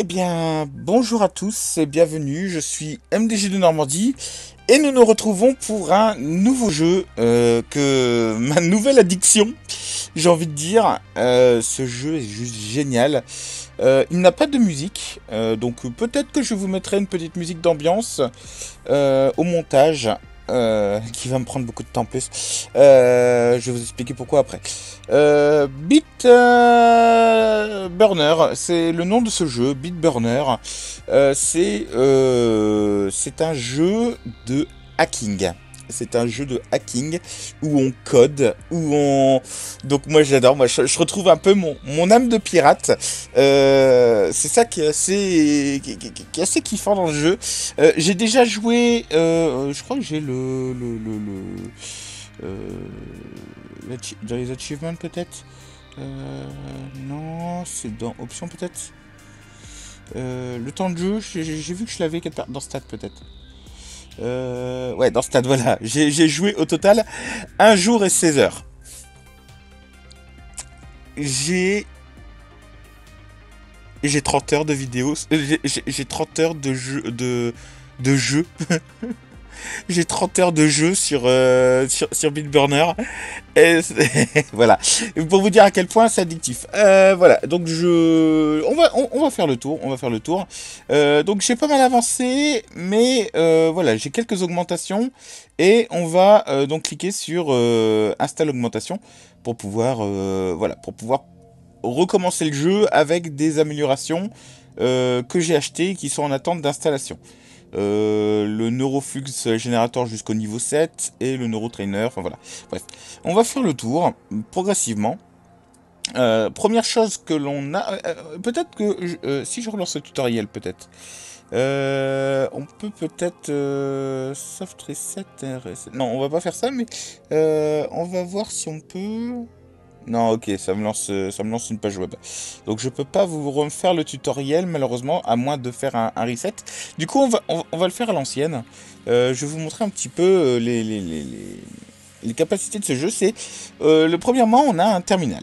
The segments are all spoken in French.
Eh bien, bonjour à tous et bienvenue, je suis MDG de Normandie et nous nous retrouvons pour un nouveau jeu euh, que ma nouvelle addiction, j'ai envie de dire. Euh, ce jeu est juste génial. Euh, il n'a pas de musique, donc peut-être que je vous mettrai une petite musique d'ambiance au montage. Euh, qui va me prendre beaucoup de temps plus. Euh, je vais vous expliquer pourquoi après. Euh, Beat Burner, c'est le nom de ce jeu, Beat Burner. c'est c'est un jeu de hacking c'est un jeu de hacking où on code, où on... Donc moi j'adore, moi je, retrouve un peu mon, mon âme de pirate. Euh, c'est ça qui est assez, qui, est assez kiffant dans le jeu. Euh, j'ai déjà joué, euh, je crois que j'ai le... le, le, dans les achievements peut-être Non, c'est dans options peut-être le temps de jeu, j'ai vu que je l'avais dans stat peut-être. Euh, ouais, dans ce stade, voilà. J'ai joué au total un jour et 16 heures. J'ai. J'ai 30 heures de vidéos. J'ai 30 heures de jeu. De, de jeu. J'ai 30 heures de jeu sur, euh, sur, sur voilà. Pour vous dire à quel point c'est addictif. Euh, voilà. Donc je, on va, on, va faire le tour. On va faire le tour. Euh, donc j'ai pas mal avancé, mais voilà, j'ai quelques augmentations et on va donc cliquer sur install augmentation pour pouvoir, voilà, pour pouvoir recommencer le jeu avec des améliorations que j'ai achetées qui sont en attente d'installation. Euh, le Neuroflux Generator jusqu'au niveau 7 et le Neurotrainer, enfin voilà. Bref, on va faire le tour progressivement. Euh, première chose que l'on a, euh, peut-être que si je relance le tutoriel, peut-être. on peut peut-être soft reset, Non, on va pas faire ça, mais on va voir si on peut. Non, ok, ça me lance, euh, ça me lance une page web. Donc je peux pas vous refaire le tutoriel malheureusement, à moins de faire un, reset. Du coup, on va, on, va le faire à l'ancienne. Euh, je vais vous montrer un petit peu euh, les, les, les, capacités de ce jeu. C'est le premièrement, on a un terminal.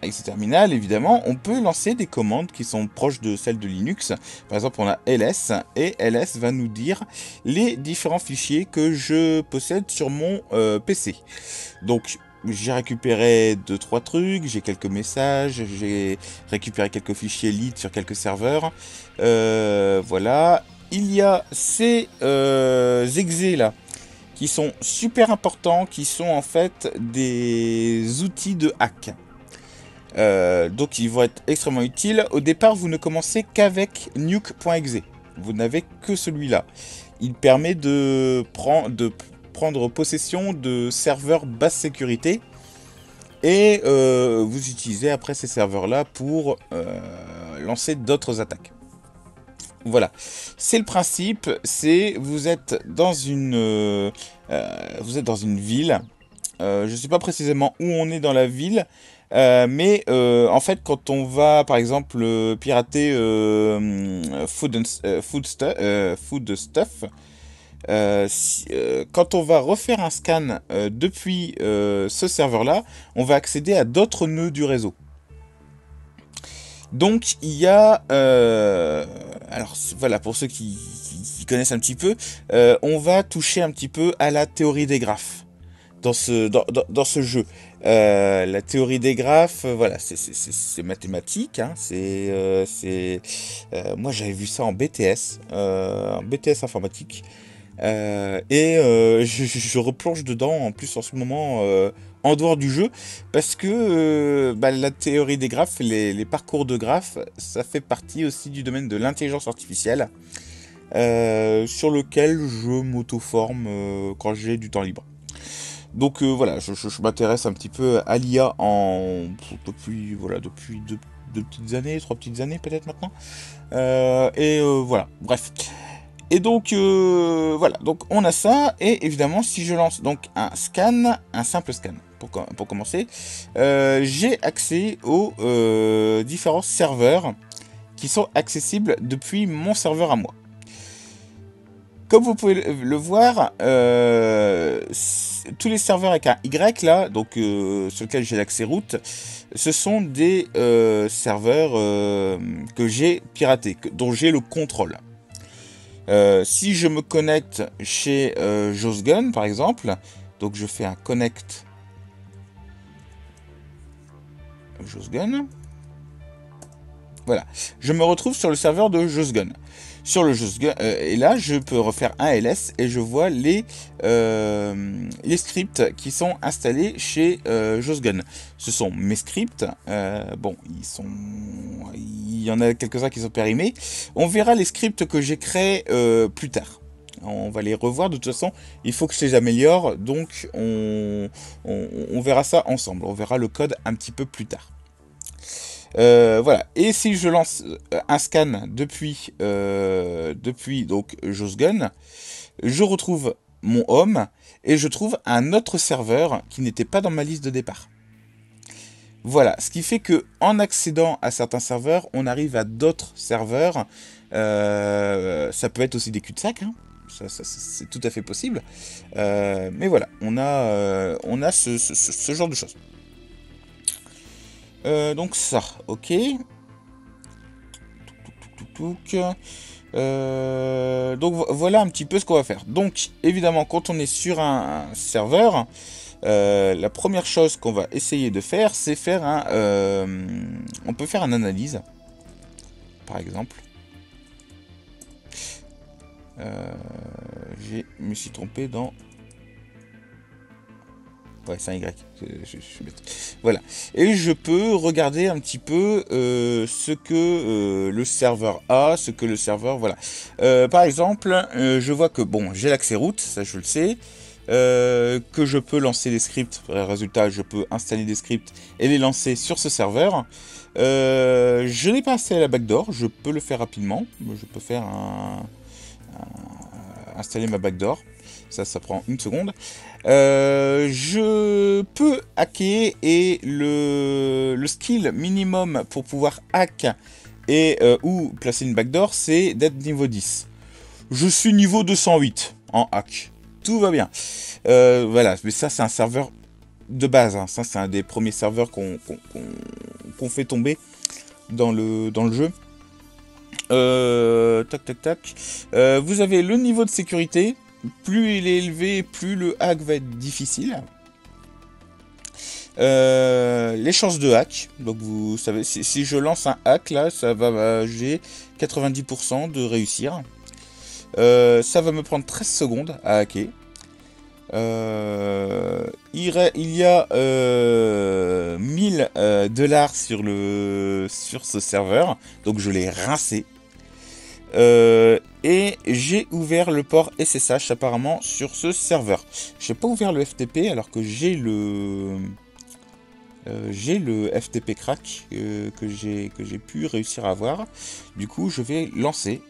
Avec ce terminal, évidemment, on peut lancer des commandes qui sont proches de celles de Linux. Par exemple, on a ls et ls va nous dire les différents fichiers que je possède sur mon PC. Donc j'ai récupéré deux trois trucs, j'ai quelques messages, j'ai récupéré quelques fichiers lead sur quelques serveurs. Euh, voilà. Il y a ces euh, exés là qui sont super importants, qui sont en fait des outils de hack. Euh, donc ils vont être extrêmement utiles. Au départ, vous ne commencez qu'avec nuke.exe. Vous n'avez que celui-là. Il permet de, prendre, de prendre possession de serveurs basse sécurité et euh, vous utilisez après ces serveurs-là pour euh, lancer d'autres attaques. Voilà, c'est le principe. C'est vous êtes dans une euh, vous êtes dans une ville. je ne sais pas précisément où on est dans la ville, mais en fait, quand on va, par exemple, pirater food, food, food stuff, euh, euh, quand on va refaire un scan euh, depuis ce serveur-là, on va accéder à d'autres nœuds du réseau. Donc il y a, alors voilà pour ceux qui, connaissent un petit peu, on va toucher un petit peu à la théorie des graphes dans ce, dans, ce jeu. la théorie des graphes, voilà, c'est mathématique. Hein, c'est, moi j'avais vu ça en BTS, en BTS informatique. Euh, et euh, je, replonge dedans en plus en ce moment euh, en dehors du jeu parce que bah, la théorie des graphes, les, parcours de graphes, ça fait partie aussi du domaine de l'intelligence artificielle sur lequel je m'auto-forme quand j'ai du temps libre. Donc voilà, je, m'intéresse un petit peu à l'IA depuis voilà depuis deux, petites années, trois petites années peut-être maintenant. et voilà, bref. Et donc euh, voilà, donc on a ça et évidemment si je lance donc un scan, un simple scan pour, commencer, euh, j'ai accès aux euh, différents serveurs qui sont accessibles depuis mon serveur à moi. Comme vous pouvez le voir, tous les serveurs avec un Y là, donc sur lequel j'ai l'accès route, ce sont des serveurs que j'ai piratés, dont j'ai le contrôle. Si je me connecte chez Josgun par exemple, donc je fais un connect Josgun. Voilà. Je me retrouve sur le serveur de Josgun. Sur le Josgun, euh, et là, je peux refaire un ls et je vois les, euh, les scripts qui sont installés chez euh, Josgun. Ce sont mes scripts. bon, ils sont, il y en a quelques-uns qui sont périmés. On verra les scripts que j'ai créés plus tard. On va les revoir. De toute façon, il faut que je les améliore. Donc, on, on verra ça ensemble. On verra le code un petit peu plus tard. Euh, voilà. Et si je lance euh, un scan depuis, euh, depuis Josgun, je retrouve mon home et je trouve un autre serveur qui n'était pas dans ma liste de départ. Voilà, ce qui fait que en accédant à certains serveurs, on arrive à d'autres serveurs. ça peut être aussi des cul-de-sac, hein. c'est tout à fait possible. mais voilà, on a ce genre de choses. Euh, donc ça, ok. Euh, donc voilà un petit peu ce qu'on va faire. Donc évidemment, quand on est sur un, serveur, euh, la première chose qu'on va essayer de faire, c'est faire un... on peut faire une analyse, par exemple. Je me suis trompé dans Ouais, c'est un Y. Voilà. Et je peux regarder un petit peu euh, ce que euh, le serveur a, ce que le serveur... Voilà. Euh, par exemple, je vois que, bon, j'ai l'accès route, ça je le sais. que je peux lancer des scripts. Résultat, je peux installer des scripts et les lancer sur ce serveur. je n'ai pas installé la backdoor, je peux le faire rapidement. Je peux faire un installer ma backdoor. Ça, ça prend une seconde. Euh, je peux hacker et le, skill minimum pour pouvoir hack et euh, ou placer une backdoor, c'est d'être niveau 10. Je suis niveau 208 en hack. Tout va bien. Euh, voilà, mais ça c'est un serveur de base. Hein. Ça c'est un des premiers serveurs qu'on fait tomber dans le, dans le jeu. tac tac tac. vous avez le niveau de sécurité plus il est élevé, plus le hack va être difficile. Euh, les chances de hack, donc vous savez, si, je lance un hack là, ça va, j'ai 90% de réussir. Euh, ça va me prendre 13 secondes à hacker. Euh, il, y a 1000 dollars sur, le, sur ce serveur, donc je l'ai rincé. Euh, et j'ai ouvert le port SSH apparemment sur ce serveur. Je n'ai pas ouvert le FTP alors que j'ai le euh, j'ai FTP crack euh, que j'ai que j'ai pu réussir à avoir. Du coup, je vais lancer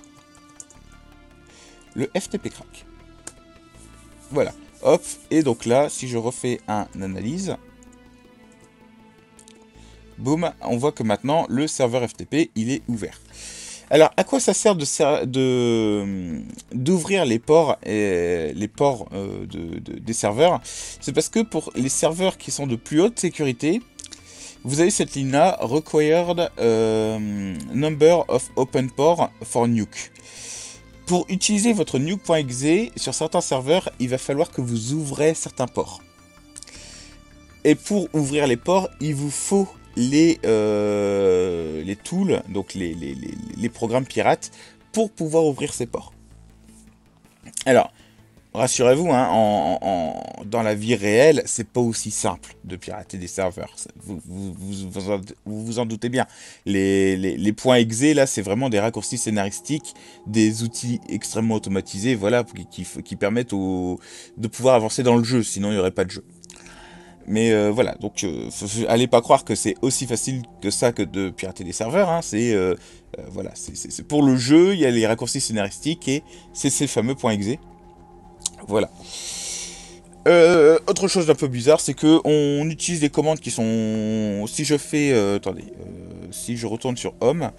le FTP crack. Voilà. Hop. Et donc là, si je refais un analyse, boum, on voit que maintenant le serveur FTP il est ouvert. Alors, à quoi ça sert de d'ouvrir les ports les ports euh, des serveurs? C'est parce que pour les serveurs qui sont de plus haute sécurité, vous avez cette ligne-là, required euh, number of open port for nuke. Pour utiliser votre nuke.exe sur certains serveurs, il va falloir que vous ouvrez certains ports. Et pour ouvrir les ports, il vous faut les, euh, les tools, donc les, programmes pirates, pour pouvoir ouvrir ces ports. Alors, rassurez-vous, hein, dans la vie réelle, c'est pas aussi simple de pirater des serveurs. Vous vous, en doutez bien. Les, points exe, là, c'est vraiment des raccourcis scénaristiques, des outils extrêmement automatisés, voilà, qui, permettent de pouvoir avancer dans le jeu, sinon il n'y aurait pas de jeu. Mais euh, voilà, donc euh, allez pas croire que c'est aussi facile que ça que de pirater des serveurs. Hein. C'est euh, voilà, c'est pour le jeu, il y a les raccourcis scénaristiques et c'est ces fameux points exe. Voilà. autre chose d'un peu bizarre, c'est que on utilise des commandes qui sont. Si je fais, attendez, si je retourne sur home,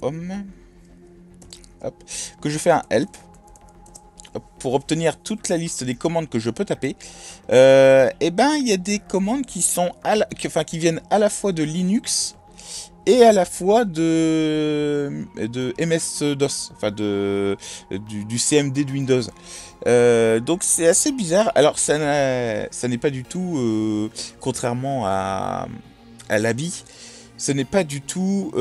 home, hop, que je fais un help pour obtenir toute la liste des commandes que je peux taper, euh, eh ben il y a des commandes qui sont à enfin, qui viennent à la fois de Linux et à la fois de, de MS-DOS, enfin de, du, CMD de Windows. Euh, donc c'est assez bizarre. Alors ça n'est pas du tout, euh, contrairement à, à l'habit, ce n'est pas du tout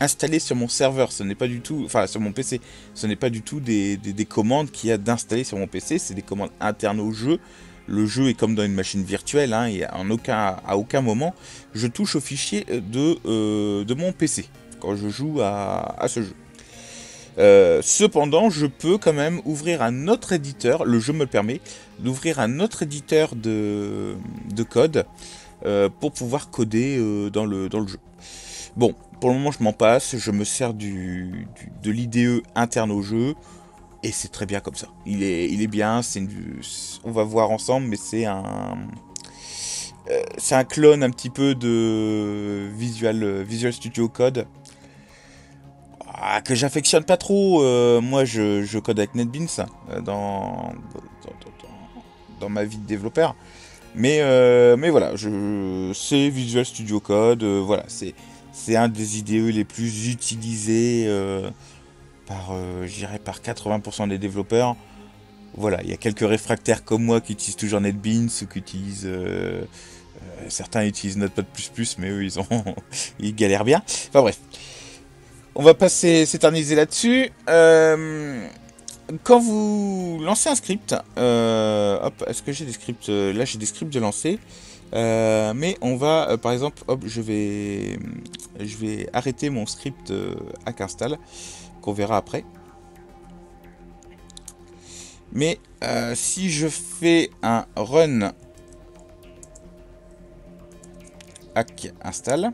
installé sur mon serveur. Ce n'est pas du tout, enfin sur mon PC. Ce n'est pas du tout des, des, commandes qu'il y a d'installer sur mon PC. C'est des commandes internes au jeu. Le jeu est comme dans une machine virtuelle. Hein, et en aucun, à aucun moment je touche au fichier de, euh, mon PC quand je joue à, ce jeu. Euh, cependant, je peux quand même ouvrir un autre éditeur, le jeu me le permet, d'ouvrir un autre éditeur de, de code euh, pour pouvoir coder dans, le, dans le jeu. Bon, pour le moment je m'en passe, je me sers du, de l'IDE interne au jeu, et c'est très bien comme ça. Il est, il est bien, c'est on va voir ensemble, mais c'est un... Euh, c'est un clone un petit peu de Visual, Visual Studio Code. Ah, que j'affectionne pas trop. moi, je, je, code avec NetBeans dans, dans, dans, ma vie de développeur. Mais, euh, mais voilà, c'est Visual Studio Code, euh, voilà, c'est, c'est un des IDE les plus utilisés euh, par, par 80% des développeurs. Voilà, il y a quelques réfractaires comme moi qui utilisent toujours NetBeans ou qui utilisent... certains utilisent Notepad++, mais eux, ils, ont ils galèrent bien. Enfin bref. On va passer s'éterniser là-dessus. Euh, quand vous lancez un script, euh, hop, est-ce que j'ai des scripts? Euh, Là, j'ai des scripts de lancer. Euh, mais on va, par exemple, je vais, je vais arrêter mon script hack install, qu'on verra après. Mais si je fais un run hack install,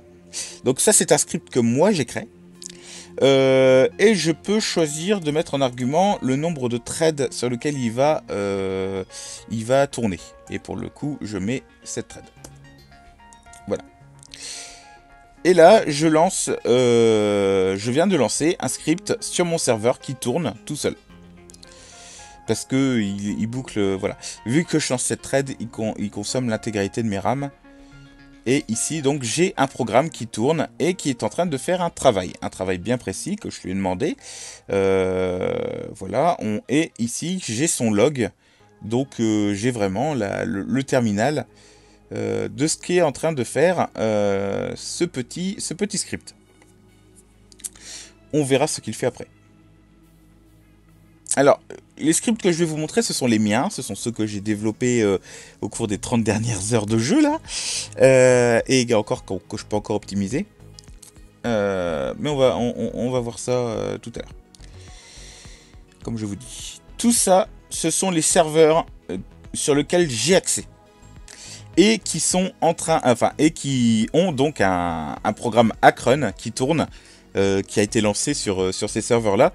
donc ça c'est un script que moi j'ai créé. Euh, et je peux choisir de mettre en argument le nombre de threads sur lequel il va, euh, il va tourner. Et pour le coup, je mets 7 threads. Voilà. Et là, je lance, euh, je viens de lancer un script sur mon serveur qui tourne tout seul. Parce que il, boucle, voilà. Vu que je lance cette thread, il, il consomme l'intégralité de mes RAM. Et ici, donc, j'ai un programme qui tourne et qui est en train de faire un travail. Un travail bien précis que je lui ai demandé. Euh, voilà. On, et ici, j'ai son log. Donc, euh, j'ai vraiment le, terminal euh, de ce qui est en train de faire ce, petit, ce petit script. On verra ce qu'il fait après. Alors, les scripts que je vais vous montrer, ce sont les miens, ce sont ceux que j'ai développés euh, au cours des 30 dernières heures de jeu, là, euh, et encore que, je peux encore optimiser. Euh, mais on va, on, va voir ça tout à l'heure. Comme je vous dis. Tout ça, ce sont les serveurs sur lesquels j'ai accès. Et qui sont en train, enfin, et qui ont donc un, un programme Acron qui tourne euh, qui a été lancé sur, euh, sur ces serveurs-là.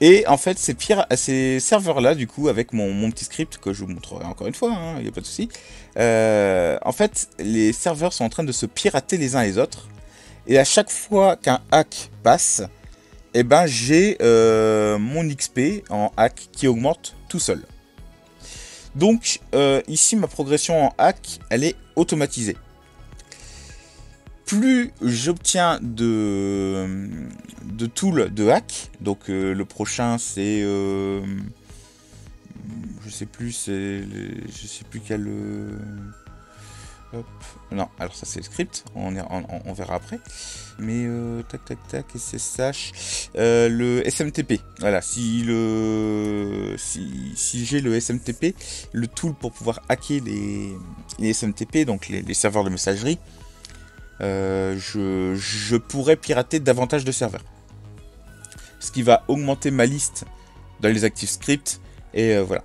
Et en fait, ces, ces serveurs-là, du coup, avec mon, mon, petit script que je vous montrerai encore une fois, il hein, n'y a pas de souci, euh, en fait, les serveurs sont en train de se pirater les uns les autres. Et à chaque fois qu'un hack passe, eh ben, j'ai mon XP en hack qui augmente tout seul. Donc, ici, ma progression en hack, elle est automatisée plus j'obtiens de, de tools de hack, donc euh, le prochain c'est, euh, je sais plus, c'est, je sais plus quel, euh, non, alors ça c'est le script, on, on, verra après, mais tac tac tac SSH, le SMTP, voilà, si le, si, j'ai le SMTP, le tool pour pouvoir hacker les, les SMTP, donc les serveurs de messagerie euh, je, pourrais pirater davantage de serveurs. Ce qui va augmenter ma liste dans les active scripts. Et euh, voilà.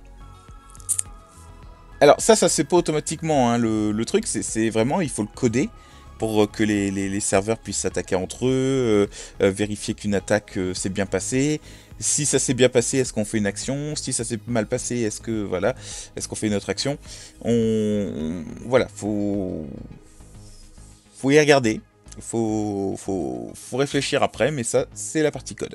Alors ça, ça fait pas automatiquement. Hein. Le, truc, c'est vraiment, il faut le coder pour que les, serveurs puissent s'attaquer entre eux, euh, vérifier qu'une attaque s'est bien passée. Si ça s'est bien passé, est-ce qu'on fait une action? Si ça s'est mal passé, est-ce que voilà, est-ce qu'on fait une autre action? On, voilà, faut faut y regarder, faut, faut, réfléchir après, mais ça, c'est la partie code.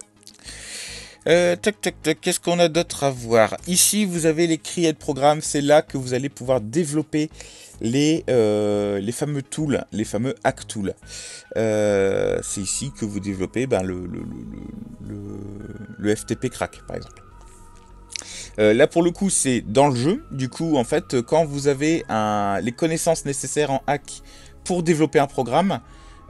Euh, tac, tac, tac, qu'est-ce qu'on a d'autre à voir? Ici, vous avez les create programmes. C'est là que vous allez pouvoir développer les, euh, les fameux tools, les fameux hack tools. Euh, c'est ici que vous développez ben, le, le, le, FTP crack, par exemple. là pour le coup c'est dans le jeu, du coup en fait quand vous avez les connaissances nécessaires en hack pour développer un programme,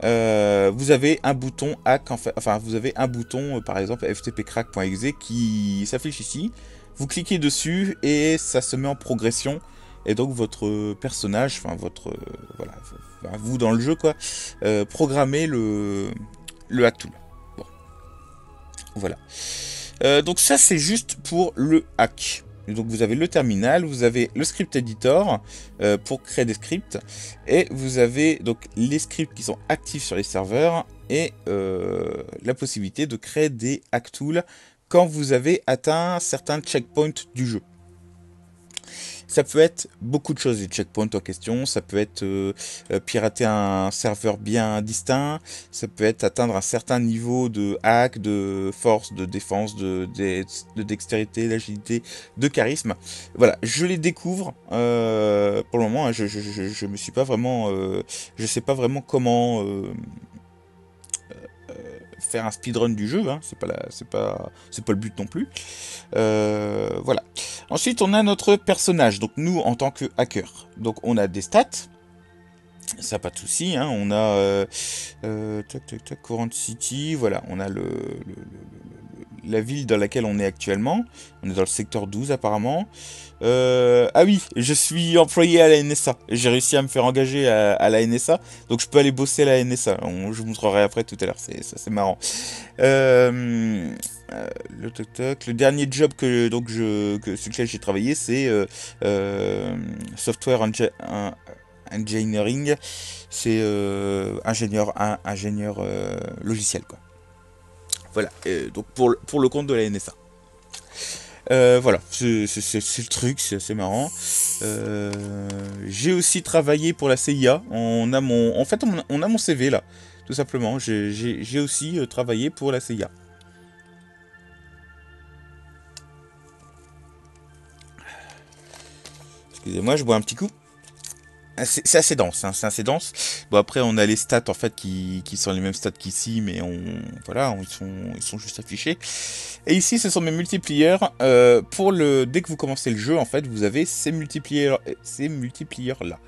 euh, vous avez un bouton hack, enfin vous avez un bouton euh, par exemple ftpcrack.exe qui s'affiche ici. Vous cliquez dessus et ça se met en progression. Et donc votre personnage, enfin votre, euh, voilà, vous dans le jeu quoi, programmez le, le hack tool. Bon. Voilà. donc ça c'est juste pour le hack. Donc vous avez le terminal, vous avez le script editor euh, pour créer des scripts, et vous avez donc les scripts qui sont actifs sur les serveurs et euh, la possibilité de créer des hack tools quand vous avez atteint certains checkpoints du jeu. Ça peut être beaucoup de choses, les checkpoints en question. Ça peut être euh, euh, pirater un serveur bien distinct. Ça peut être atteindre un certain niveau de hack, de force, de défense, de, dextérité, d'agilité, de charisme. Voilà, je les découvre. Euh, pour le moment, hein, je, je, me suis pas vraiment, je sais pas vraiment comment faire un speedrun du jeu, hein. c'est pas c'est pas, c'est pas le but non plus. Euh, voilà. Ensuite, on a notre personnage. Donc nous, en tant que hacker, donc on a des stats. Ça pas de souci. Hein. On a euh, euh Current City. Voilà, on a le, la ville dans laquelle on est actuellement. On est dans le secteur 12 apparemment. Euh, ah oui, je suis employé à la NSA. J'ai réussi à me faire engager à, la NSA, donc je peux aller bosser à la NSA. je vous montrerai après tout à l'heure, c'est marrant. Euh, euh, le dernier job que donc je sur lequel j'ai travaillé, c'est software engineering. C'est ingénieur ingénieur logiciel quoi. Voilà. donc pour le compte de la NSA. Euh, voilà, c'est le truc, c'est assez marrant. Euh, j'ai aussi travaillé pour la CIA. On a mon, en fait, on a mon CV là, tout simplement. J'ai aussi euh, travaillé pour la CIA. Excusez-moi, je bois un petit coup. Ah, c'est assez dense, hein, c'est assez dense. Bon après on a les stats en fait qui, sont les mêmes stats qu'ici, mais on voilà, ils sont juste affichés. Et ici ce sont mes multipliers. Euh, pour le dès que vous commencez le jeu en fait, vous avez ces multipliers ces multipliers là,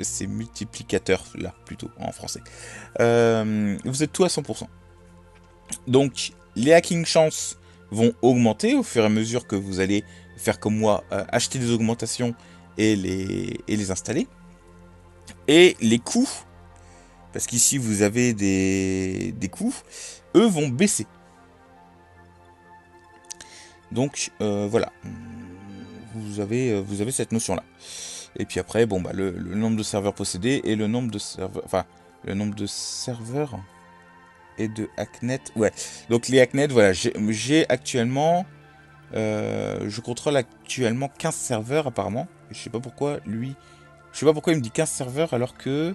ces multiplicateurs là plutôt en français. Euh, vous êtes tout à 100%. Donc les hacking chances vont augmenter au fur et à mesure que vous allez faire comme moi, euh, acheter des augmentations et les installer. Et les coûts, parce qu'ici vous avez des, des coûts, eux vont baisser. Donc euh, voilà, vous avez, euh, vous avez cette notion là. Et puis après, bon bah le, nombre de serveurs possédés et le nombre de serveurs, enfin le nombre de serveurs et de hacknet. Ouais. Donc les hacknet, voilà, j'ai actuellement, euh, je contrôle actuellement 15 serveurs apparemment. Je sais pas pourquoi lui je sais pas pourquoi il me dit 15 serveurs alors que...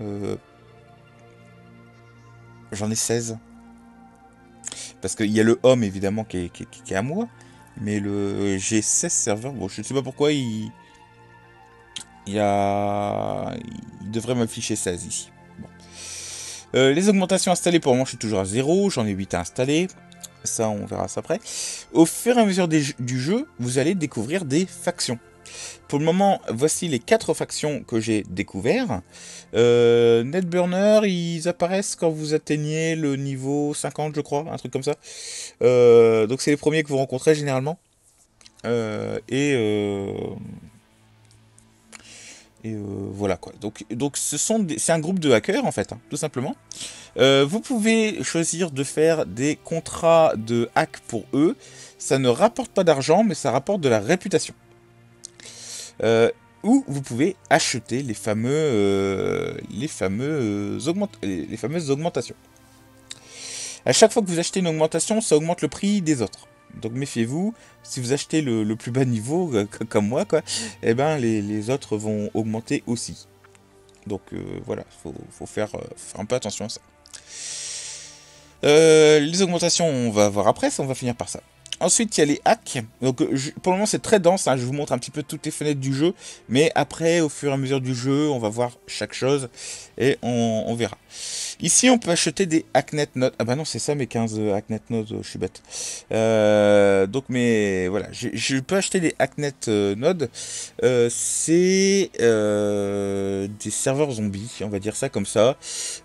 Euh, j'en ai 16. Parce qu'il y a le home évidemment qui est, à moi. Mais le j'ai 16 serveurs. Bon, je ne sais pas pourquoi il... Il a... Il devrait m'afficher 16 ici. Euh, les augmentations installées pour moi je suis toujours à 0. J'en ai 8 à installer. Ça, on verra ça après. Au fur et à mesure du jeu, vous allez découvrir des factions. Pour le moment, voici les quatre factions que j'ai découvertes. Euh, Netburner, ils apparaissent quand vous atteignez le niveau 50, je crois, un truc comme ça. Euh, donc c'est les premiers que vous rencontrez généralement. Euh, et voilà quoi. Donc, donc ce sont c'est un groupe de hackers en fait, hein, tout simplement. vous pouvez choisir de faire des contrats de hack pour eux. Ça ne rapporte pas d'argent, mais ça rapporte de la réputation. Euh, où vous pouvez acheter les, fameux, euh, les, fameux les fameuses augmentations. À chaque fois que vous achetez une augmentation, ça augmente le prix des autres. Donc méfiez-vous, si vous achetez le, plus bas niveau, euh, comme moi, quoi, eh ben, les, autres vont augmenter aussi. Donc voilà, il faut, faire, faire, un peu attention à ça. les augmentations, on va voir après, ça, on va finir par ça. Ensuite, il y a les hacks. Donc, euh, pour le moment, c'est très dense. Hein. Je vous montre un petit peu toutes les fenêtres du jeu. Mais après, au fur et à mesure du jeu, on va voir chaque chose et on, verra. Ici, on peut acheter des Hacknet Nodes. Ah bah non, c'est ça mes 15 euh, Hacknet Nodes, je suis bête. Euh, donc, mais voilà, je peux acheter des Hacknet Nodes. c'est des serveurs zombies, on va dire ça comme ça.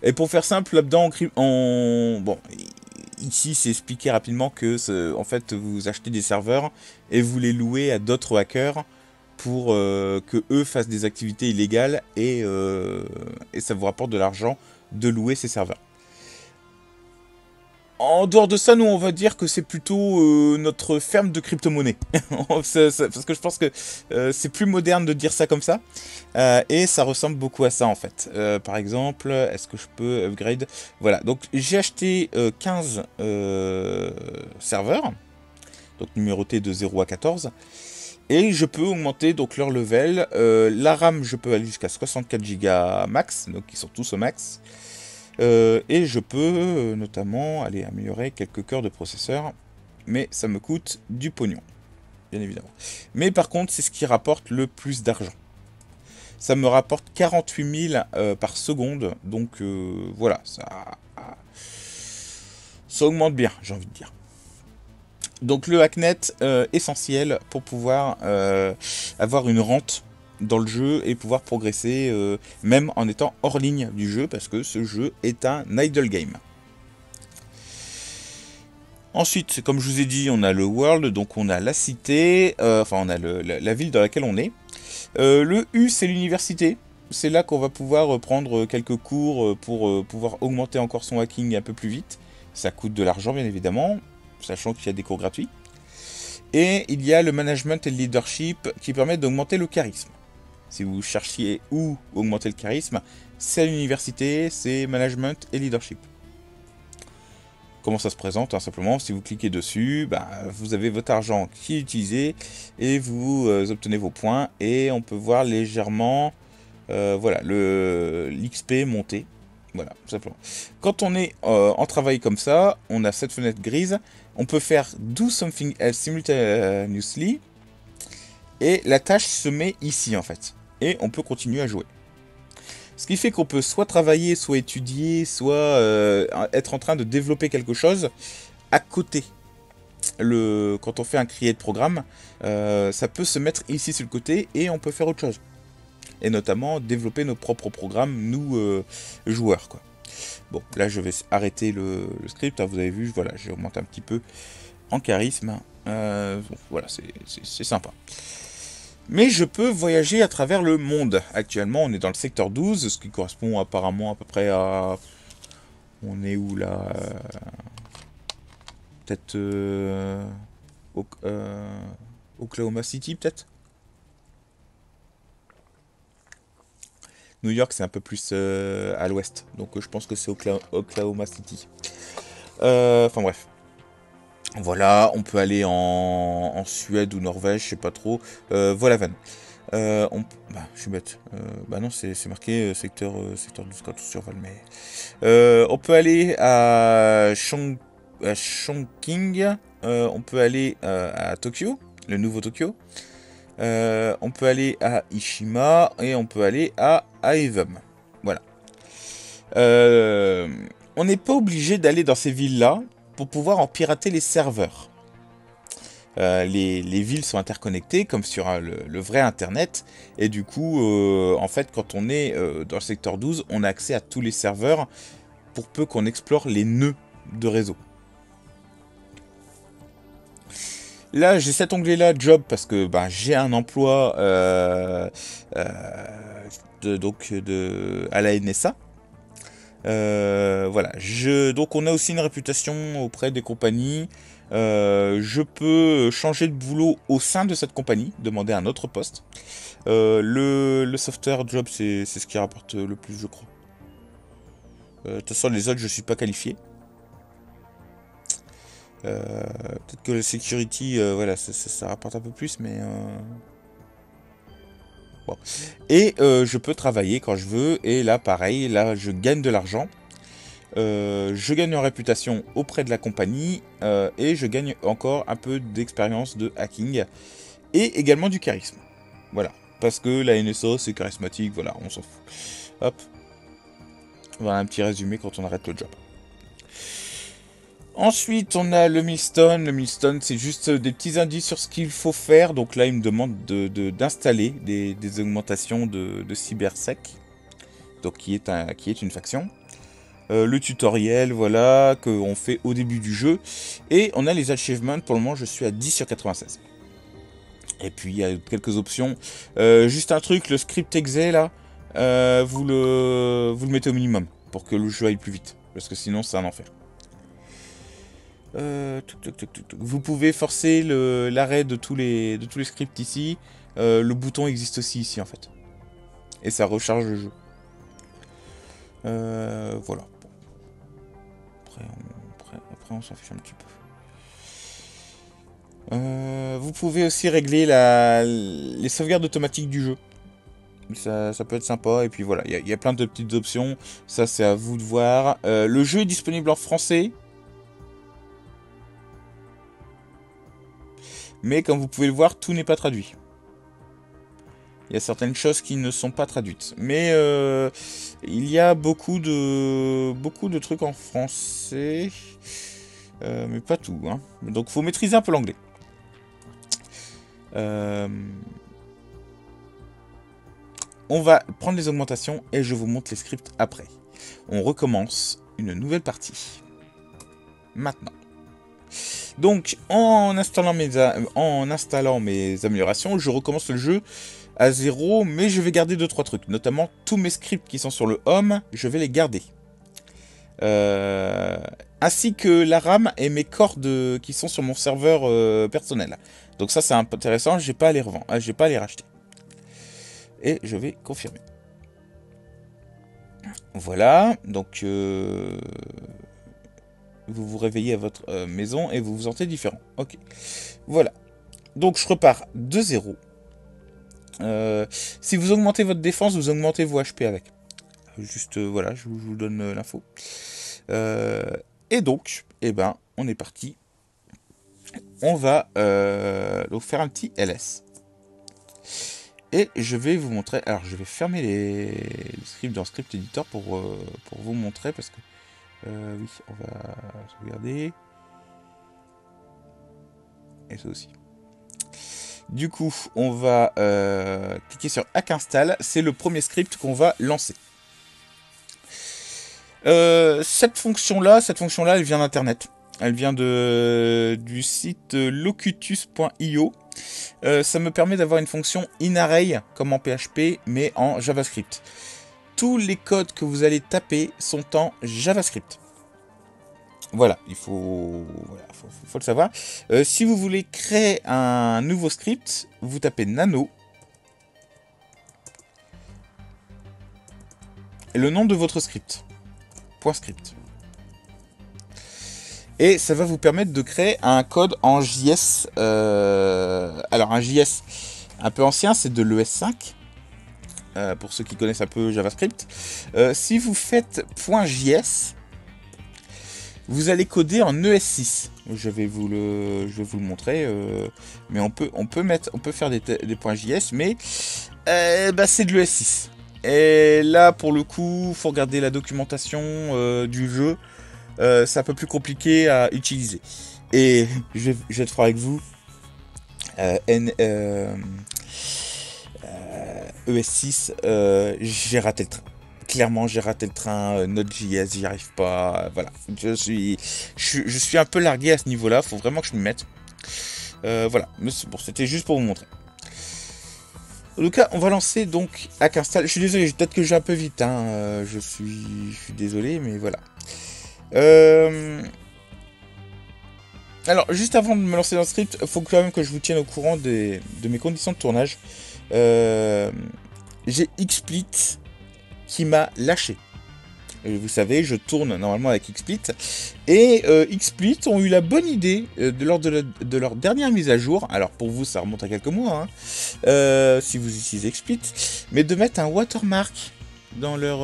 Et pour faire simple, là-dedans, on, bon, ici, c'est expliqué rapidement que en fait, vous achetez des serveurs et vous les louez à d'autres hackers pour euh, que eux fassent des activités illégales et, euh, et ça vous rapporte de l'argent de louer ces serveurs. En dehors de ça, nous, on va dire que c'est plutôt euh, notre ferme de crypto-monnaie. parce que je pense que euh, c'est plus moderne de dire ça comme ça. Euh, et ça ressemble beaucoup à ça, en fait. par exemple, est-ce que je peux upgrade? Voilà, donc j'ai acheté 15 serveurs, donc numérotés de 0 à 14. Et je peux augmenter donc leur level. la RAM, je peux aller jusqu'à 64 Go max, donc ils sont tous au max. Euh, et je peux euh, notamment aller améliorer quelques cœurs de processeur, mais ça me coûte du pognon, bien évidemment. Mais par contre, c'est ce qui rapporte le plus d'argent. Ça me rapporte 48 000 euh, par seconde, donc voilà, ça, ça augmente bien, j'ai envie de dire. Donc le hacknet essentiel pour pouvoir avoir une rente dans le jeu et pouvoir progresser euh, même en étant hors ligne du jeu parce que ce jeu est un idle game. Ensuite, comme je vous ai dit, on a le world, donc on a la cité, euh, enfin on a la, ville dans laquelle on est. Euh, le U, c'est l'université. C'est là qu'on va pouvoir prendre quelques cours pour pouvoir augmenter encore son hacking un peu plus vite. Ça coûte de l'argent, bien évidemment, sachant qu'il y a des cours gratuits. Et il y a le management et le leadership qui permettent d'augmenter le charisme si vous cherchiez où augmenter le charisme, c'est l'université, c'est management et leadership. Comment ça se présente hein, Simplement, si vous cliquez dessus, bah, vous avez votre argent qui est utilisé et vous euh, obtenez vos points et on peut voir légèrement euh, voilà, l'XP monter. Voilà, simplement. Quand on est euh, en travail comme ça, on a cette fenêtre grise. On peut faire Do Something Else Simultaneously. Et la tâche se met ici en fait on peut continuer à jouer. Ce qui fait qu'on peut soit travailler, soit étudier, soit euh, être en train de développer quelque chose à côté. Le, quand on fait un crier de programme, euh, ça peut se mettre ici sur le côté et on peut faire autre chose. Et notamment développer nos propres programmes, nous, euh, joueurs. Quoi. Bon, là je vais arrêter le, script, hein, vous avez vu, voilà, j'augmente un petit peu en charisme. voilà, c'est sympa. Mais je peux voyager à travers le monde. Actuellement, on est dans le secteur 12, ce qui correspond apparemment à peu près à... On est où là euh, Peut-être... Euh... euh Oklahoma City, peut-être? New York, c'est un peu plus euh, à l'ouest. Donc je pense que c'est Oklahoma City. Enfin bref. Voilà, on peut aller en, Suède ou Norvège, je sais pas trop. Euh, Volaven. Euh, on, bah, je suis bête. Euh, bah non, c'est marqué euh, secteur, secteur 12 quand on mais... on peut aller à, Chong, à Chongqing. on peut aller à Tokyo, le nouveau Tokyo. on peut aller à Ishima et on peut aller à Aevum. Voilà. on n'est pas obligé d'aller dans ces villes-là pour pouvoir en pirater les serveurs. Euh, les, villes sont interconnectées comme sur euh, le, vrai internet et du coup euh, en fait quand on est dans le secteur 12 on a accès à tous les serveurs pour peu qu'on explore les nœuds de réseau. Là j'ai cet onglet là job parce que ben, j'ai un emploi donc de, à la NSA euh, voilà. Donc on a aussi une réputation auprès des compagnies. Euh, je peux changer de boulot au sein de cette compagnie, demander un autre poste. Euh, le, software job, c'est ce qui rapporte le plus, je crois. de toute façon, les autres, je suis pas qualifié. Peut-être que le security, voilà, ça, rapporte un peu plus, mais... Et euh, je peux travailler quand je veux. Et là, pareil, là, je gagne de l'argent. je gagne en réputation auprès de la compagnie et je gagne encore un peu d'expérience de hacking et également du charisme. Voilà, parce que la NSA c'est charismatique, voilà, on s'en fout. Hop, voilà un petit résumé quand on arrête le job. Ensuite, on a le millstone. Le millstone, c'est juste des petits indices sur ce qu'il faut faire. Donc là, il me demande d'installer de, des, augmentations de, cybersec, donc qui est, un, qui est une faction. Euh, le tutoriel, voilà, qu'on fait au début du jeu. Et on a les achievements. Pour le moment, je suis à 10 sur 96. Et puis, il y a quelques options. Euh, juste un truc, le script exe, là, euh, vous, le, vous le mettez au minimum pour que le jeu aille plus vite. Parce que sinon, c'est un enfer. Euh, vous pouvez forcer l'arrêt de, tous les, tous les scripts ici. Euh, le bouton existe aussi ici en fait. Et ça recharge le jeu. Euh, voilà. Après, on, s'en fiche un petit peu. vous pouvez aussi régler les sauvegardes automatiques du jeu. Ça, peut être sympa. Et puis voilà, il y, a plein de petites options. Ça, c'est à vous de voir. le jeu est disponible en français. Mais comme vous pouvez le voir, tout n'est pas traduit. Il y a certaines choses qui ne sont pas traduites. Mais euh, il y a beaucoup de, beaucoup de trucs en français. Euh, mais pas tout. Hein. Donc il faut maîtriser un peu l'anglais. Euh, on va prendre les augmentations et je vous montre les scripts après. On recommence une nouvelle partie. Maintenant. Donc, en installant, mes en installant mes améliorations, je recommence le jeu à zéro, mais je vais garder 2-3 trucs. Notamment, tous mes scripts qui sont sur le home, je vais les garder. Euh, ainsi que la RAM et mes cordes qui sont sur mon serveur euh, personnel. Donc ça, c'est intéressant, je n'ai pas à les euh, j'ai pas à les racheter. Et je vais confirmer. Voilà, donc vous vous réveillez à votre euh, maison et vous vous sentez différent. Ok. Voilà. Donc je repars de zéro. Euh, si vous augmentez votre défense, vous augmentez vos HP avec. Juste, euh, voilà, je vous, donne l'info. et donc, eh ben, on est parti. On va donc faire un petit LS. Et je vais vous montrer. Alors, je vais fermer les, scripts dans Script Editor pour, pour vous montrer parce que euh, oui, on va regarder. Et ça aussi. Du coup, on va euh, cliquer sur Hack Install. C'est le premier script qu'on va lancer. Euh, cette fonction-là, cette fonction-là, elle vient d'Internet. Elle vient de, du site locutus.io. ça me permet d'avoir une fonction in-array comme en PHP, mais en JavaScript tous les codes que vous allez taper sont en JavaScript. Voilà, il faut, le savoir. Euh, si vous voulez créer un nouveau script, vous tapez nano. Le nom de votre script. Point script. Et ça va vous permettre de créer un code en JS. Euh, alors un JS un peu ancien, c'est de l'ES5. Euh, pour ceux qui connaissent un peu JavaScript. Euh, si vous faites .js, vous allez coder en ES6. Je vais vous le, je vais vous le montrer. Euh, mais on peut, on peut mettre, on peut faire des, des .js, mais bah, c'est de l'ES6. Et là, pour le coup, faut regarder la documentation du jeu. c'est un peu plus compliqué à utiliser. Et je je vais être franc avec vous. ES6, euh, euh, j'ai raté le train. Clairement, j'ai raté le train. Euh, Node.js, j'y arrive pas. voilà, je suis, je, suis un peu largué à ce niveau-là. Faut vraiment que je me mette. voilà, mais bon, c'était juste pour vous montrer. En tout cas, on va lancer donc Hack Install. Je suis désolé, peut-être que j'ai un peu vite. Hein. je, suis, je suis désolé, mais voilà. Alors, juste avant de me lancer dans le script, faut quand même que je vous tienne au courant de mes conditions de tournage. Euh, j'ai XSplit qui m'a lâché. Vous savez, je tourne normalement avec XSplit. Et euh, XSplit ont eu la bonne idée euh, de, lors de, leur dernière mise à jour. Alors pour vous, ça remonte à quelques mois, hein, si vous utilisez XSplit. Mais de mettre un watermark dans leur,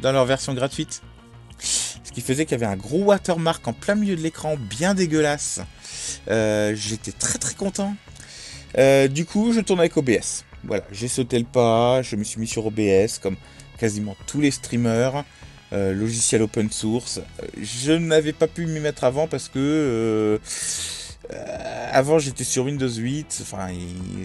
dans leur version gratuite. ce qui faisait qu'il y avait un gros watermark en plein milieu de l'écran, bien dégueulasse. Euh, j'étais très très content. Euh, du coup, je tourne avec OBS. Voilà, j'ai sauté le pas, je me suis mis sur OBS comme quasiment tous les streamers. Euh, logiciel open source. Je n'avais pas pu m'y mettre avant parce que avant j'étais sur Windows 8. Enfin,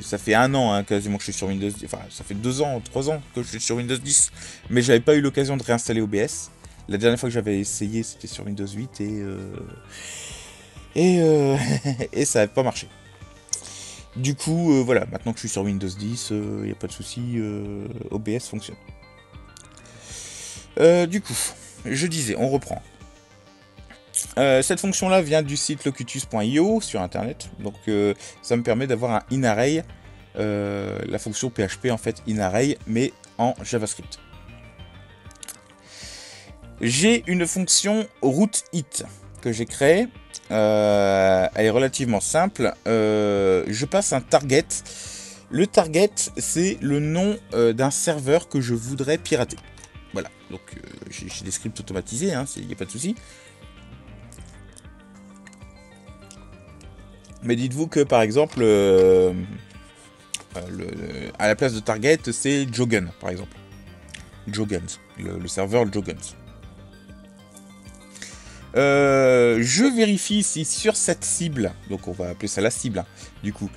ça fait un an hein, quasiment que je suis sur Windows. Enfin, ça fait deux ans, trois ans que je suis sur Windows 10. Mais j'avais pas eu l'occasion de réinstaller OBS. La dernière fois que j'avais essayé, c'était sur Windows 8 et et, euh, ça n'a pas marché. Du coup, euh, voilà, maintenant que je suis sur Windows 10, il n'y a pas de souci, OBS fonctionne. du coup, je disais, on reprend. cette fonction-là vient du site locutus.io sur internet, donc ça me permet d'avoir un inArray, la fonction PHP en fait inArray, mais en JavaScript. J'ai une fonction rootIt que j'ai créée euh, elle est relativement simple. Euh, je passe un target. Le target, c'est le nom euh, d'un serveur que je voudrais pirater. Voilà, donc j'ai des scripts automatisés, il hein, n'y a pas de souci. Mais dites-vous que par exemple, à la place de target, c'est Jogen, par exemple. Jogens, le, serveur Jogens. Euh, je vérifie si sur cette cible, donc on va appeler ça la cible, hein, du coup,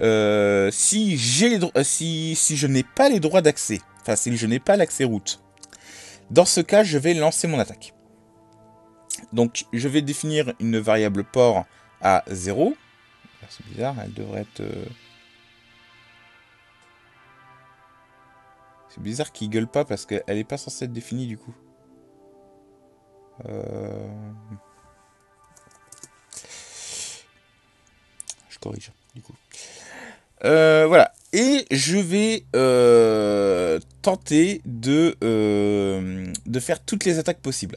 euh, si j'ai euh, si, si je n'ai pas les droits d'accès, enfin si je n'ai pas l'accès route, dans ce cas, je vais lancer mon attaque. Donc, je vais définir une variable port à 0. Ah, c'est bizarre, elle devrait être... C'est bizarre qu'il gueule pas parce qu'elle n'est pas censée être définie du coup. Euh, je corrige, du coup. Euh, voilà. Et je vais euh, tenter de, faire toutes les attaques possibles.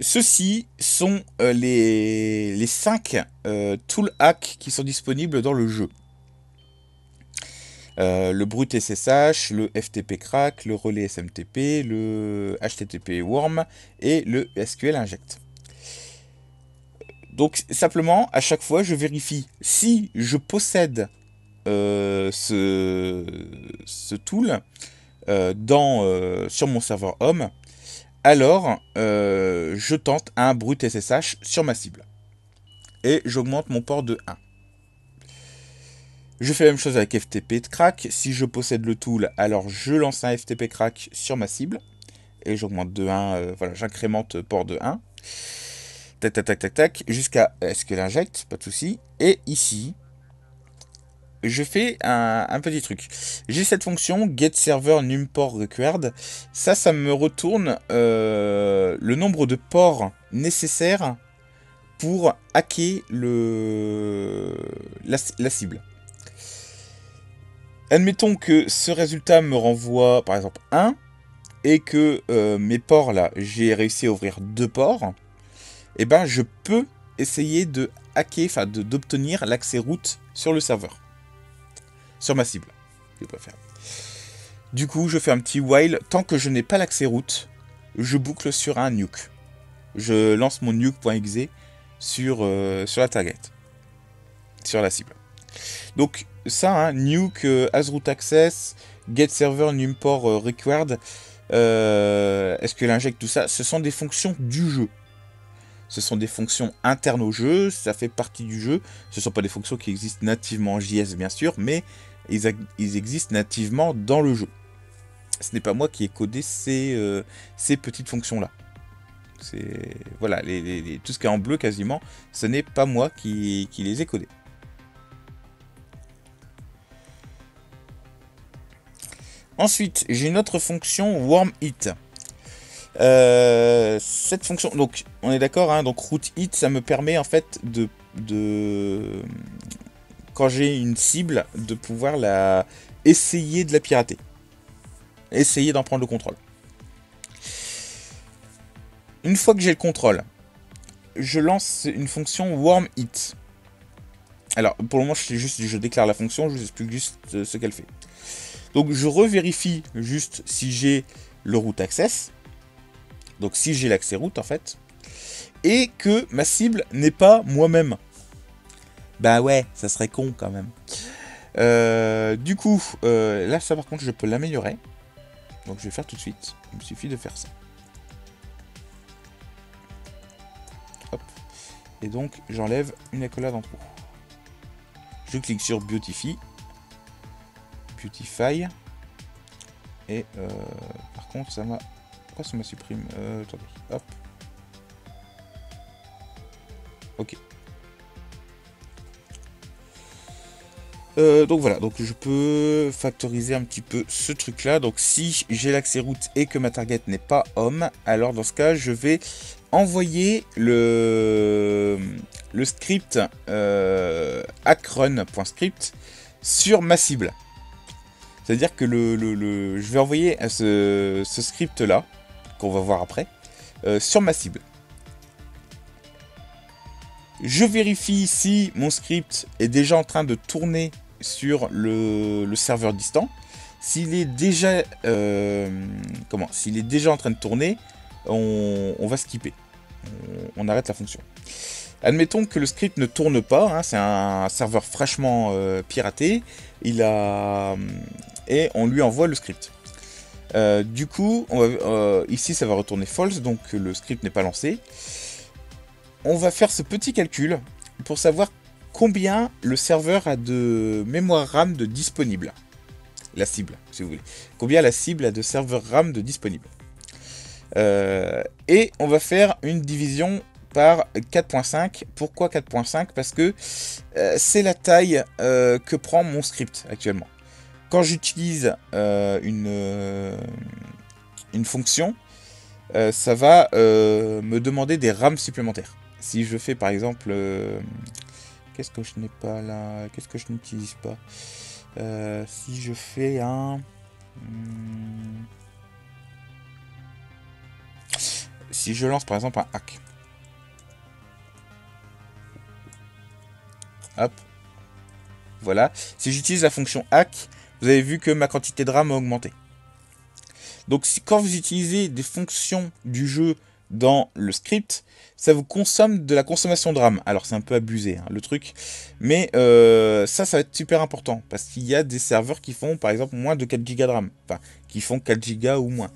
Ceux-ci sont les, les 5 tool hacks qui sont disponibles dans le jeu. Euh, le brut SSH, le FTP crack, le relais SMTP, le HTTP worm et le SQL inject. Donc simplement, à chaque fois, je vérifie si je possède euh, ce, tool euh, sur mon serveur home, alors je tente un brut SSH sur ma cible. Et j'augmente mon port de 1. Je fais la même chose avec FTP crack. Si je possède le tool, alors je lance un FTP crack sur ma cible. Et j'augmente de 1, euh, voilà, j'incrémente port de 1. Tac, tac, tac, tac, tac, jusqu'à SQL inject, pas de souci. Et ici, je fais un, petit truc. J'ai cette fonction get. Ça, ça me retourne euh, le nombre de ports nécessaires pour hacker la cible. Admettons que ce résultat me renvoie par exemple 1 et que euh, mes ports là, j'ai réussi à ouvrir deux ports, et eh ben je peux essayer de hacker, enfin d'obtenir l'accès route sur le serveur, sur ma cible. Du coup, je fais un petit while. Tant que je n'ai pas l'accès route, je boucle sur un nuke. Je lance mon nuke.exe sur, euh, sur la target, sur la cible. Donc ça, hein, nuke, euh, asroot access, get server numport euh, required, euh, est-ce que l'injecte tout ça, ce sont des fonctions du jeu. Ce sont des fonctions internes au jeu, ça fait partie du jeu. Ce ne sont pas des fonctions qui existent nativement en JS bien sûr, mais ils, existent nativement dans le jeu. Ce n'est pas moi qui ai codé ces, petites fonctions-là. C'est voilà, tout ce qui est en bleu quasiment, ce n'est pas moi qui, qui les ai codés. Ensuite, j'ai une autre fonction warm hit. Euh, cette fonction, donc on est d'accord, hein, donc root hit, ça me permet en fait de, de quand j'ai une cible, de pouvoir la essayer de la pirater, essayer d'en prendre le contrôle. Une fois que j'ai le contrôle, je lance une fonction warm hit. Alors pour le moment, je, je déclare la fonction, je vous explique juste euh, ce qu'elle fait. Donc je revérifie juste si j'ai le root access. Donc si j'ai l'accès route en fait, et que ma cible n'est pas moi-même. Bah ouais, ça serait con quand même. Euh, du coup, euh, là ça par contre je peux l'améliorer. Donc je vais faire tout de suite. Il me suffit de faire ça. Et donc j'enlève une accolade en trop. Je clique sur Beautify. Beautify. Et euh, par contre, ça m'a. Pourquoi ça m'a supprimé euh, Attendez, hop. Ok. Euh, donc voilà, donc je peux factoriser un petit peu ce truc là. Donc si j'ai l'accès route et que ma target n'est pas homme, alors dans ce cas je vais envoyer le, le script euh, hackrun.script sur ma cible. C'est-à-dire que le, je vais envoyer ce, script-là, qu'on va voir après, euh, sur ma cible. Je vérifie si mon script est déjà en train de tourner sur le, serveur distant. S'il est déjà euh, comment S'il est déjà en train de tourner, on, va skipper. On, arrête la fonction. Admettons que le script ne tourne pas, hein, c'est un serveur fraîchement euh, piraté. Il a et on lui envoie le script. Euh, du coup, euh, ici ça va retourner false, donc le script n'est pas lancé. On va faire ce petit calcul pour savoir combien le serveur a de mémoire RAM de disponible. La cible, si vous voulez. Combien la cible a de serveur RAM de disponible. Euh, et on va faire une division par 4.5. Pourquoi 4.5 Parce que c'est la taille que prend mon script actuellement quand j'utilise euh, une, euh, une fonction, euh, ça va me demander des RAM supplémentaires. Si je fais par exemple... Qu'est-ce que je n'ai pas là Qu'est-ce que je n'utilise pas Si je fais un... Hmm, si je lance par exemple un hack. Hop. Voilà. Si j'utilise la fonction hack, vous avez vu que ma quantité de RAM a augmenté. Donc quand vous utilisez des fonctions du jeu dans le script, ça vous consomme de la consommation de RAM. Alors c'est un peu abusé hein, le truc, mais euh, ça, ça va être super important parce qu'il y a des serveurs qui font par exemple moins de 4 Go de RAM, enfin qui font 4 Go ou moins.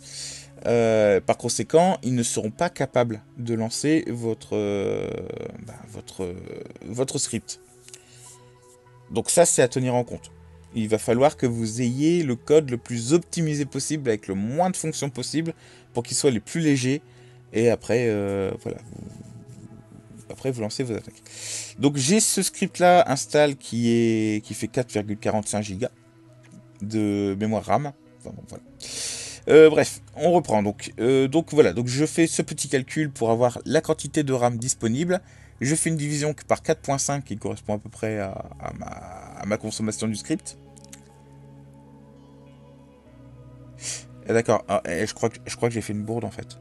Euh, par conséquent, ils ne seront pas capables de lancer votre, euh, bah, votre, votre script. Donc ça, c'est à tenir en compte il va falloir que vous ayez le code le plus optimisé possible avec le moins de fonctions possible pour qu'il soit les plus légers. Et après, euh, voilà, après vous lancez vos attaques. Donc j'ai ce script là install qui est qui fait 4,45 Go de mémoire RAM. Euh, bref, on reprend. Donc, euh, donc voilà, donc je fais ce petit calcul pour avoir la quantité de RAM disponible. Je fais une division par 4.5 qui correspond à peu près à, ma, consommation du script. D'accord, ah, je crois que, je crois que j'ai fait une bourde en fait.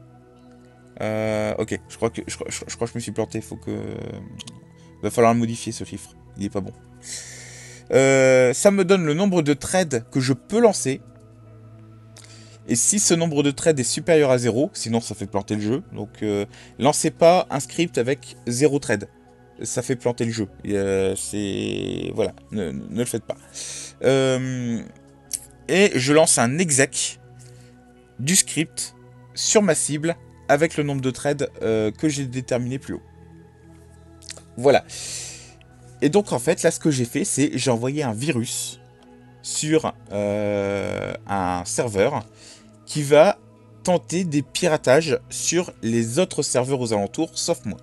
Euh, ok, je crois, que, je, crois que je me suis planté. Faut que. Va falloir modifier ce chiffre. Il est pas bon. Euh, ça me donne le nombre de trades que je peux lancer. Et si ce nombre de trades est supérieur à 0, sinon ça fait planter le jeu. Donc euh, lancez pas un script avec 0 trade. Ça fait planter le jeu. C'est. Voilà, ne, le faites pas. Et je lance un exec du script sur ma cible avec le nombre de trades que j'ai déterminé plus haut. Voilà. Et donc en fait, là ce que j'ai fait, c'est j'ai envoyé un virus sur un serveur qui va tenter des piratages sur les autres serveurs aux alentours, sauf moi.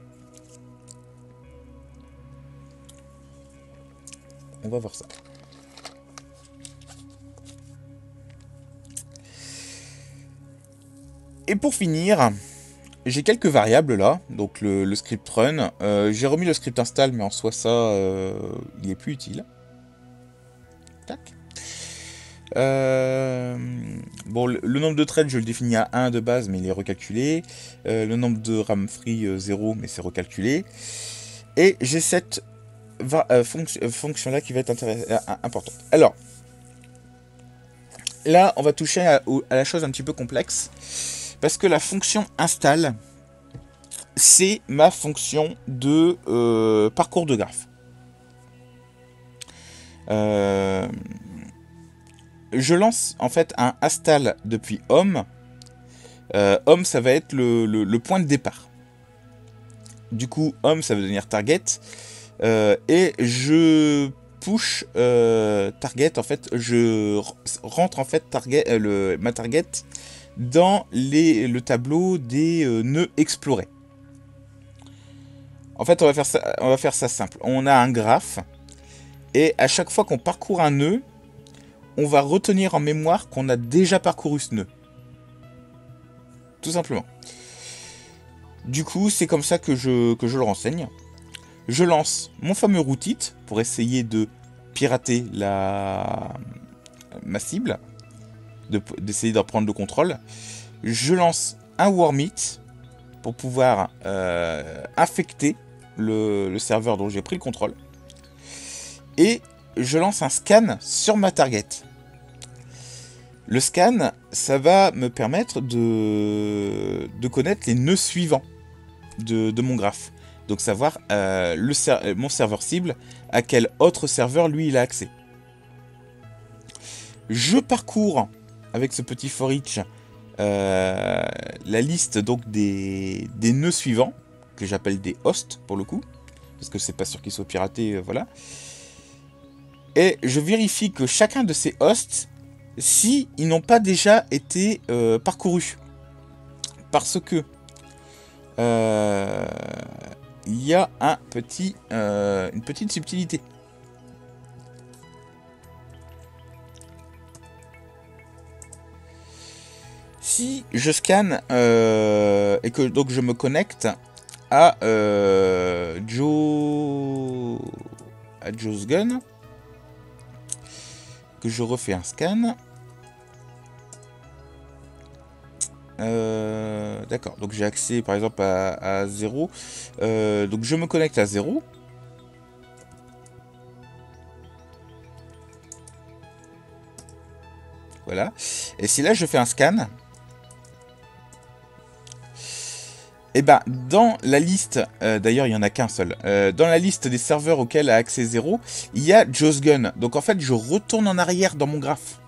On va voir ça. Et pour finir, j'ai quelques variables là, donc le, script run. Euh, j'ai remis le script install, mais en soi ça, euh, il est plus utile. Tac. Euh, bon, le, nombre de trades, je le définis à 1 de base, mais il est recalculé. Le nombre de RAM free, 0, euh, mais c'est recalculé. Et j'ai cette fonction-là qui va être importante. Alors, là, on va toucher à, la chose un petit peu complexe. Parce que la fonction install, c'est ma fonction de euh, parcours de graphe. Euh, je lance en fait un install depuis home. Euh, home, ça va être le, point de départ. Du coup, home, ça va devenir target. et je push target, en fait, je rentre en fait target, le, ma target dans le tableau des nœuds explorés. En fait, on va, faire ça, on va faire ça simple. On a un graphe. Et à chaque fois qu'on parcourt un nœud, on va retenir en mémoire qu'on a déjà parcouru ce nœud. Tout simplement. Du coup, c'est comme ça que je, que je le renseigne. Je lance mon fameux rootit pour essayer de pirater la, ma cible, d'essayer d'en prendre le contrôle. Je lance un warmit pour pouvoir euh, affecter le, serveur dont j'ai pris le contrôle. Et je lance un scan sur ma target. Le scan, ça va me permettre de, connaître les nœuds suivants de, mon graphe. Donc savoir euh, mon serveur cible, à quel autre serveur lui il a accès. Je parcours avec ce petit for each la liste donc des, des nœuds suivants que j'appelle des hosts pour le coup, parce que c'est pas sûr qu'ils soient piratés, euh, voilà. Et je vérifie que chacun de ces hosts, si ils n'ont pas déjà été euh, parcourus, parce que euh, il y a un petit, une petite subtilité. Si je scanne et que donc je me connecte à euh, Joe à Joe's Gun que je refais un scan. Euh, d'accord, donc j'ai accès par exemple à, 0. Euh, donc je me connecte à 0. Voilà. Et si là je fais un scan, Et eh ben, dans la liste, euh, d'ailleurs il n'y en a qu'un seul, euh, dans la liste des serveurs auxquels a accès 0, il y a Joe's Gun. Donc en fait, je retourne en arrière dans mon graphe.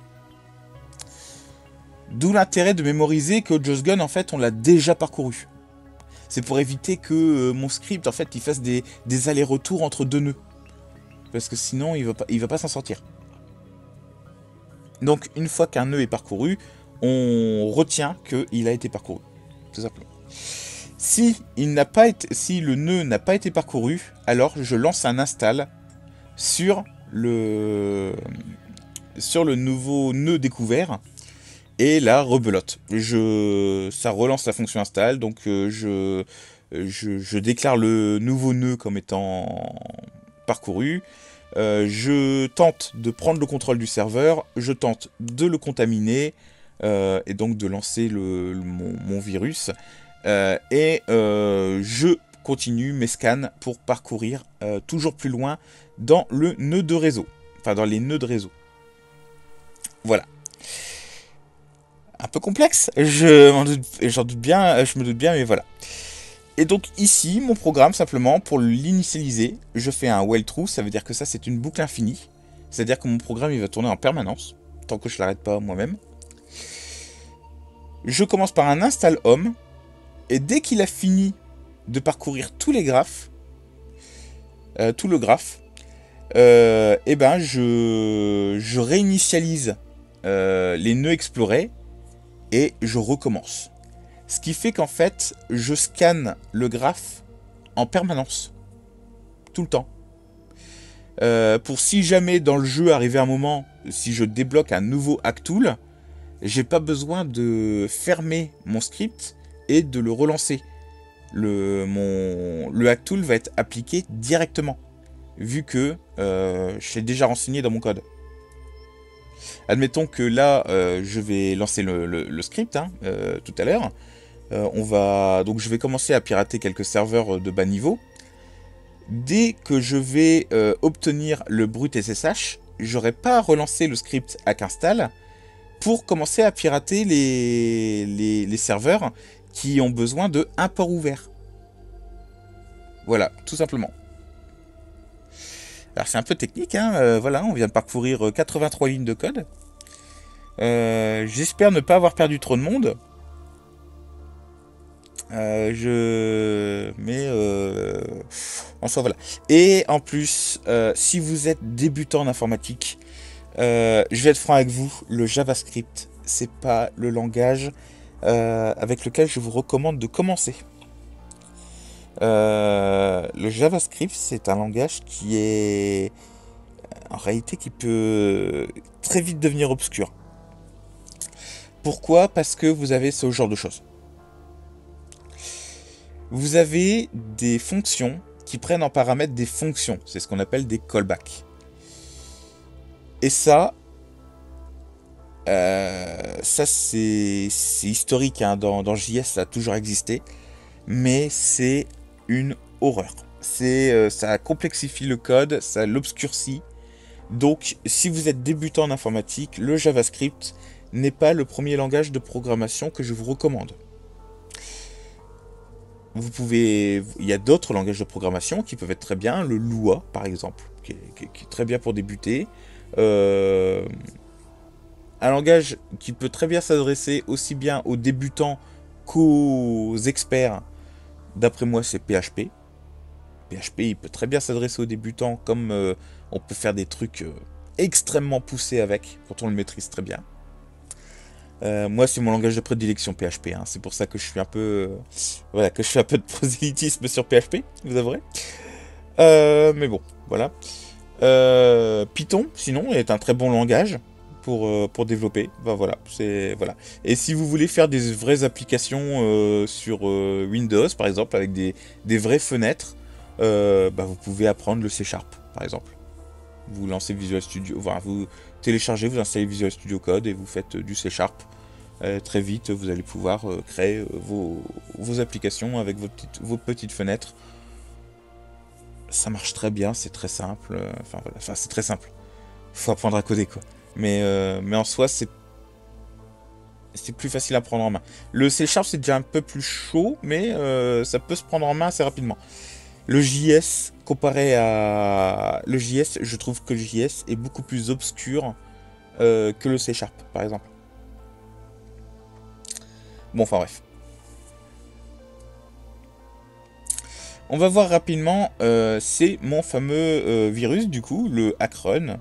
D'où l'intérêt de mémoriser que Joe's Gun, en fait, on l'a déjà parcouru. C'est pour éviter que euh, mon script, en fait, il fasse des, allers-retours entre deux nœuds. Parce que sinon, il va va pas s'en sortir. Donc, une fois qu'un nœud est parcouru, on retient qu'il a été parcouru. Tout simplement. Si, le nœud n'a pas été parcouru, alors je lance un install sur le, nouveau nœud découvert et la rebelote. Ça relance la fonction install, donc euh, je, je, déclare le nouveau nœud comme étant parcouru. Euh, je tente de prendre le contrôle du serveur, je tente de le contaminer euh, et donc de lancer le, mon, virus. Euh, et euh, je continue mes scans pour parcourir euh, toujours plus loin dans le nœud de réseau. Enfin, dans les nœuds de réseau. Voilà. Un peu complexe, je doute, doute bien, je me doute bien, mais voilà. Et donc ici, mon programme, simplement, pour l'initialiser, je fais un while true, ça veut dire que ça c'est une boucle infinie. C'est-à-dire que mon programme il va tourner en permanence, tant que je l'arrête pas moi-même. Je commence par un install home, et dès qu'il a fini de parcourir tous les graphes, euh, tout le graphe, euh, eh ben je, je réinitialise euh, les nœuds explorés et je recommence. Ce qui fait qu'en fait, je scanne le graphe en permanence. Tout le temps. pour si jamais dans le jeu arrivait un moment, si je débloque un nouveau hack tool, j'ai pas besoin de fermer mon script et de le relancer. Le, mon, le hack tool va être appliqué directement, vu que euh, je l'ai déjà renseigné dans mon code. Admettons que là, euh, je vais lancer le, script hein, euh, tout à l'heure. on va donc je vais commencer à pirater quelques serveurs de bas niveau. Dès que je vais obtenir le brut SSH, j'aurai pas relancé le script hack install, pour commencer à pirater les, les, serveurs qui ont besoin de un port ouvert. Voilà, tout simplement. Alors c'est un peu technique, hein, euh, voilà, on vient de parcourir 83 lignes de code. J'espère ne pas avoir perdu trop de monde. Euh, je mais euh, en soi voilà et en plus euh, si vous êtes débutant en informatique je vais être franc avec vous le JavaScript c'est pas le langage avec lequel je vous recommande de commencer le JavaScript c'est un langage qui est en réalité qui peut très vite devenir obscur pourquoi? Parce que vous avez ce genre de choses vous avez des fonctions qui prennent en paramètre des fonctions. C'est ce qu'on appelle des callbacks. Et ça, euh, ça c'est historique. Hein. Dans, dans, JS, ça a toujours existé. Mais c'est une horreur. C'est, euh, ça complexifie le code, ça l'obscurcit. Donc, si vous êtes débutant en informatique, le JavaScript n'est pas le premier langage de programmation que je vous recommande. Vous pouvez, il y a d'autres langages de programmation qui peuvent être très bien, le Lua par exemple, qui est, très bien pour débuter. Euh, un langage qui peut très bien s'adresser aussi bien aux débutants qu'aux experts, d'après moi, c'est PHP. PHP, il peut très bien s'adresser aux débutants, comme euh, on peut faire des trucs euh, extrêmement poussés avec, quand on le maîtrise très bien. Euh, moi, c'est mon langage de prédilection PHP. Hein. C'est pour ça que je suis un peu, voilà, que je fais un peu de prosélytisme sur PHP, vous avouerez. Mais bon, voilà. Python, sinon, est un très bon langage pour, pour développer. Voilà, c'est voilà. Et si vous voulez faire des vraies applications sur Windows, par exemple, avec des, des vraies fenêtres, ben, vous pouvez apprendre le C Sharp, par exemple. Vous lancez Visual Studio, vous téléchargez, vous installez Visual Studio Code et vous faites du C Sharp euh, très vite, vous allez pouvoir euh, créer euh, vos, applications avec vos petites, vos petites fenêtres. Ça marche très bien, c'est très simple. Enfin voilà, enfin, c'est très simple. Faut apprendre à coder quoi. Mais, mais en soi, c'est c'est plus facile à prendre en main. Le C Sharp c'est déjà un peu plus chaud, mais ça peut se prendre en main assez rapidement. Le JS, comparé à le JS, je trouve que le JS est beaucoup plus obscur que le C Sharp, par exemple. Bon, enfin bref. On va voir rapidement, euh, c'est mon fameux euh, virus du coup, le Hackrun.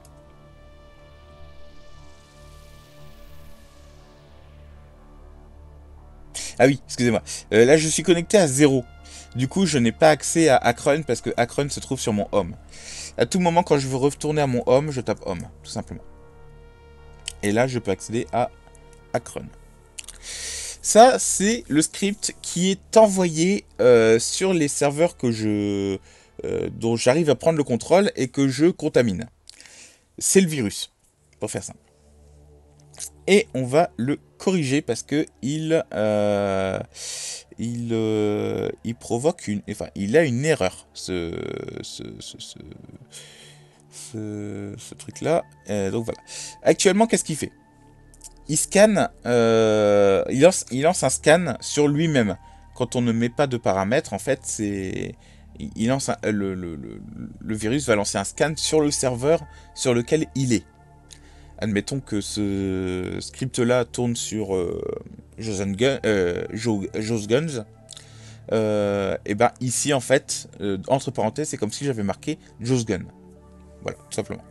Ah oui, excusez-moi. Euh, là, je suis connecté à 0. Du coup, je n'ai pas accès à Hackrun parce que Hackrun se trouve sur mon home. À tout moment, quand je veux retourner à mon home, je tape home, tout simplement. Et là, je peux accéder à Hackrun. Ça, c'est le script qui est envoyé euh, sur les serveurs que je, euh, dont j'arrive à prendre le contrôle et que je contamine. C'est le virus, pour faire simple. Et on va le corriger parce que il, euh, il, il provoque une, enfin, il a une erreur, ce, ce, ce truc-là. donc voilà. Actuellement, qu'est-ce qu'il fait? Il scanne, euh, il, lance, un scan sur lui-même. Quand on ne met pas de paramètres, en fait, c'est il lance le, virus va lancer un scan sur le serveur sur lequel il est. Admettons que ce script-là tourne sur euh, euh Guns. Euh, et ben ici en fait, entre parenthèses, c'est comme si j'avais marqué Joe's Gun. Voilà, tout simplement.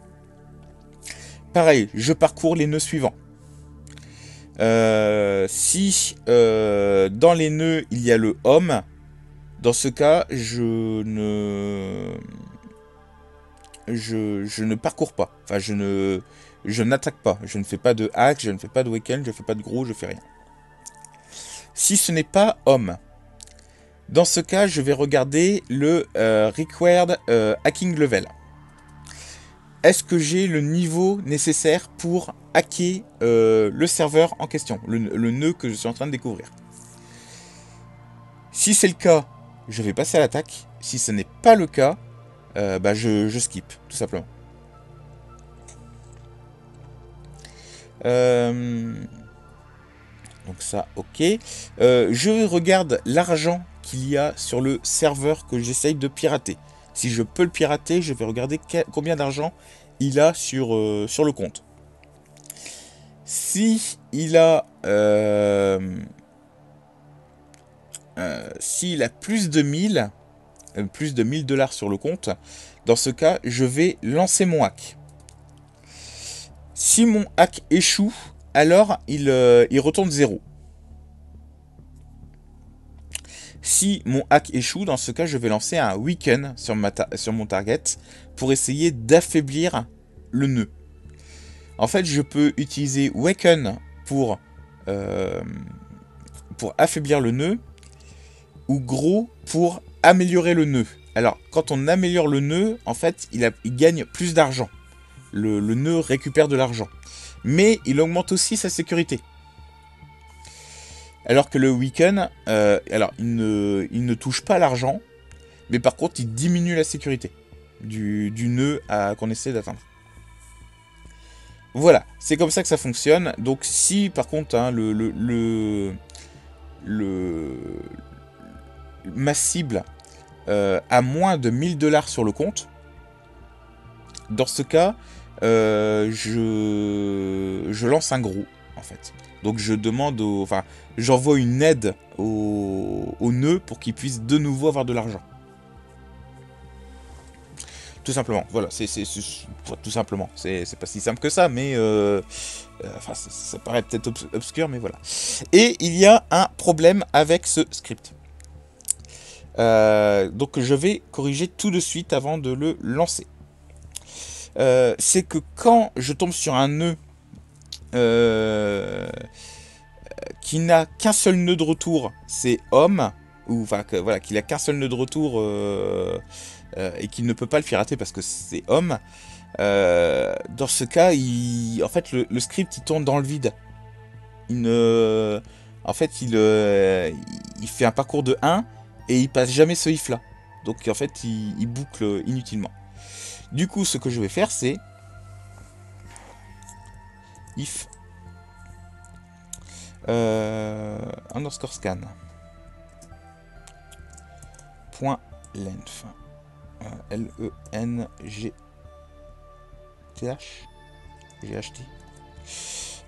Pareil, je parcours les nœuds suivants. Euh, si euh, dans les nœuds il y a le homme, dans ce cas, je ne, je, ne parcours pas. Enfin, je ne, je n'attaque pas. Je ne fais pas de hack, je ne fais pas de weekend, je ne fais pas de gros, je fais rien. Si ce n'est pas homme, dans ce cas, je vais regarder le euh, required hacking level est-ce que j'ai le niveau nécessaire pour hacker euh, le serveur en question, le, nœud que je suis en train de découvrir? Si c'est le cas, je vais passer à l'attaque. Si ce n'est pas le cas, euh, bah je, skip, tout simplement. Donc ça, ok. Euh, je regarde l'argent qu'il y a sur le serveur que j'essaye de pirater. Si je peux le pirater, je vais regarder combien d'argent il a sur, sur le compte. Si il a... S'il a plus de 1000, plus de 1000 dollars sur le compte, dans ce cas, je vais lancer mon hack. Si mon hack échoue, alors il, euh, retourne 0. Si mon hack échoue, dans ce cas, je vais lancer un weaken sur, sur mon target pour essayer d'affaiblir le nœud. En fait, je peux utiliser weaken pour, euh, pour affaiblir le nœud ou gros pour améliorer le nœud. Alors, quand on améliore le nœud, en fait, il, gagne plus d'argent. Le, nœud récupère de l'argent. Mais il augmente aussi sa sécurité. Alors que le weaken, euh, alors il ne, touche pas l'argent, mais par contre il diminue la sécurité du, nœud qu'on essaie d'atteindre. Voilà, c'est comme ça que ça fonctionne. Donc si par contre hein, le, le, le, ma cible euh, à moins de 1000 dollars sur le compte, dans ce cas, euh, je, lance un gros, en fait. Donc je demande, au, enfin, j'envoie une aide au, nœud pour qu'il puisse de nouveau avoir de l'argent. Tout simplement, voilà, c'est tout simplement. C'est pas si simple que ça, mais euh, enfin, ça, paraît peut-être obscur, mais voilà. Et il y a un problème avec ce script. Euh, donc je vais corriger tout de suite avant de le lancer. Euh, c'est que quand je tombe sur un nœud euh, qui n'a qu'un seul nœud de retour, c'est homme, ou enfin voilà, qu'il a qu'un seul nœud de retour et qu'il ne peut pas le pirater parce que c'est homme. dans ce cas, en fait, le, script il tourne dans le vide. Il ne, en fait, il, il fait un parcours de 1 et il passe jamais ce if là. Donc en fait, il, boucle inutilement. Du coup, ce que je vais faire, c'est if euh, underscore scan length euh, L E N G T H G H T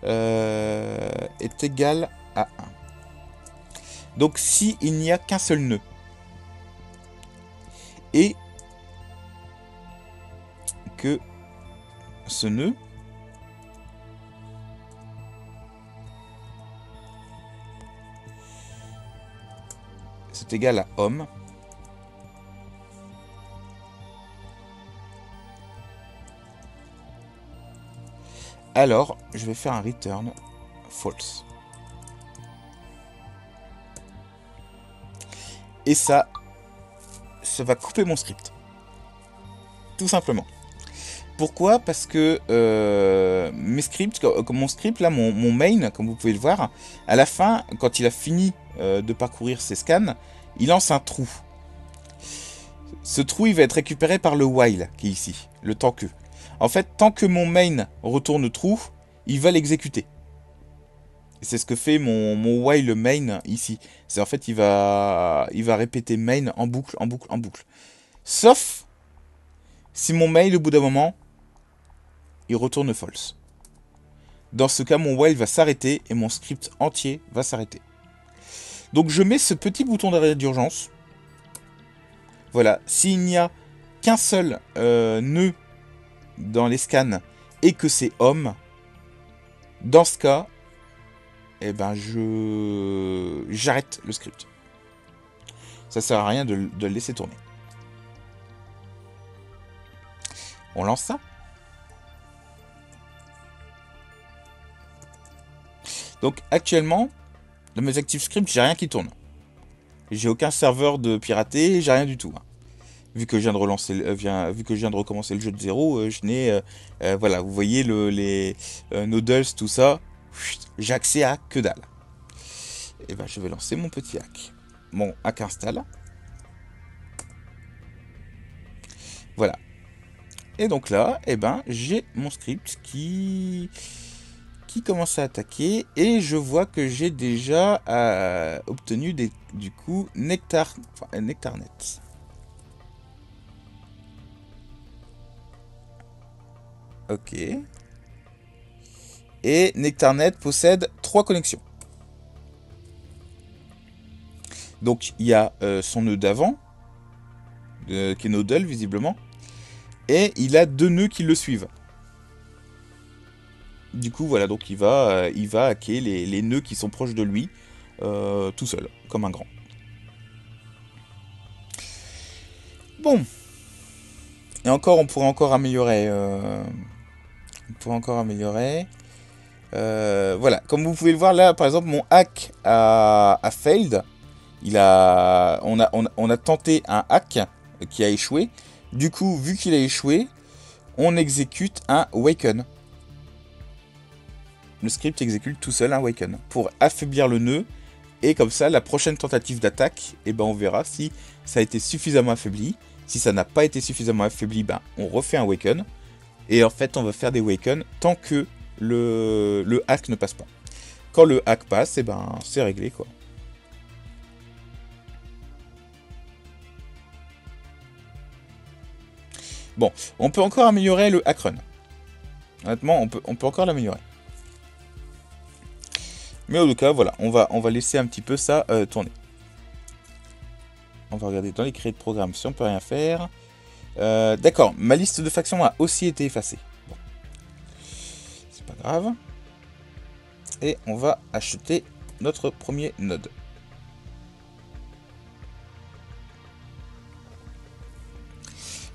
euh, est égal à 1. Donc s'il n'y a qu'un seul nœud et que ce nœud c'est égal à homme alors je vais faire un return false et ça ça va couper mon script. Tout simplement. Pourquoi Parce que euh, comme mon script là, mon, main, comme vous pouvez le voir, à la fin, quand il a fini euh, de parcourir ses scans, il lance un trou. Ce trou, il va être récupéré par le while qui est ici, le tant que. En fait, tant que mon main retourne trou, il va l'exécuter. C'est ce que fait mon, mon while main ici. C'est en fait, il va, il va répéter main en boucle, en boucle, en boucle. Sauf si mon mail, au bout d'un moment, il retourne false. Dans ce cas, mon while va s'arrêter et mon script entier va s'arrêter. Donc je mets ce petit bouton d'arrêt d'urgence. Voilà, s'il n'y a qu'un seul euh, nœud dans les scans et que c'est homme, dans ce cas, eh ben je j'arrête le script. Ça sert à rien de, le laisser tourner. On lance ça? Donc actuellement, dans mes ActiveScript, j'ai rien qui tourne. J'ai aucun serveur de piraté, j'ai rien du tout. Hein. Vu que je viens de relancer, euh, vu que je viens de recommencer le jeu de zéro, euh, je n'ai, euh, voilà, vous voyez le, les noodles, tout ça, j'ai accès à que dalle. Et eh ben je vais lancer mon petit hack. Mon hack install. Voilà. Et donc là, et eh ben j'ai mon script qui commence à attaquer et je vois que j'ai déjà euh, obtenu du coup Nectar, enfin, Nectarnet. Ok. Et Nectarnet possède trois connexions. Donc il y a euh, son nœud d'avant, qui est Nodal visiblement, et il a deux nœuds qui le suivent. Du coup, voilà, donc il va, euh, il va hacker les, nœuds qui sont proches de lui, euh, tout seul, comme un grand. Bon. Et encore, on pourrait encore améliorer. Euh, on pourrait encore améliorer. voilà, comme vous pouvez le voir là, par exemple, mon hack a, failed. Il a, on, a, on a tenté un hack qui a échoué. Du coup, vu qu'il a échoué, on exécute un waken le script exécute tout seul un Waken pour affaiblir le nœud. Et comme ça, la prochaine tentative d'attaque, eh ben, on verra si ça a été suffisamment affaibli. Si ça n'a pas été suffisamment affaibli, ben, on refait un Waken. Et en fait, on va faire des Waken tant que le, hack ne passe pas. Quand le hack passe, eh ben, c'est réglé. Bon, on peut encore améliorer le hack run. Honnêtement, on peut encore l'améliorer. Mais en tout cas, voilà, on va, on va laisser un petit peu ça euh, tourner. On va regarder dans les créés de programme si on peut rien faire. Euh, d'accord, ma liste de factions a aussi été effacée. Bon. C'est pas grave. Et on va acheter notre premier node.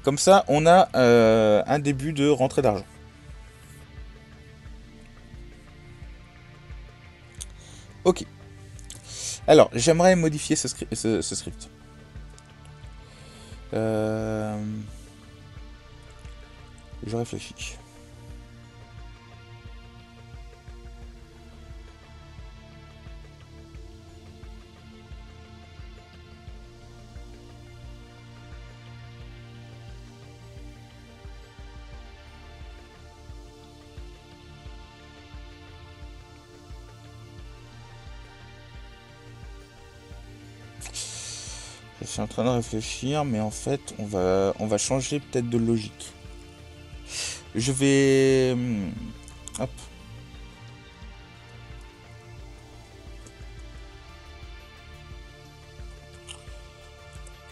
Comme ça, on a euh, un début de rentrée d'argent. Ok. Alors, j'aimerais modifier ce, script. Euh, je réfléchis. Suis en train de réfléchir, mais en fait, on va, on va changer peut-être de logique. Je vais... Hmm, hop.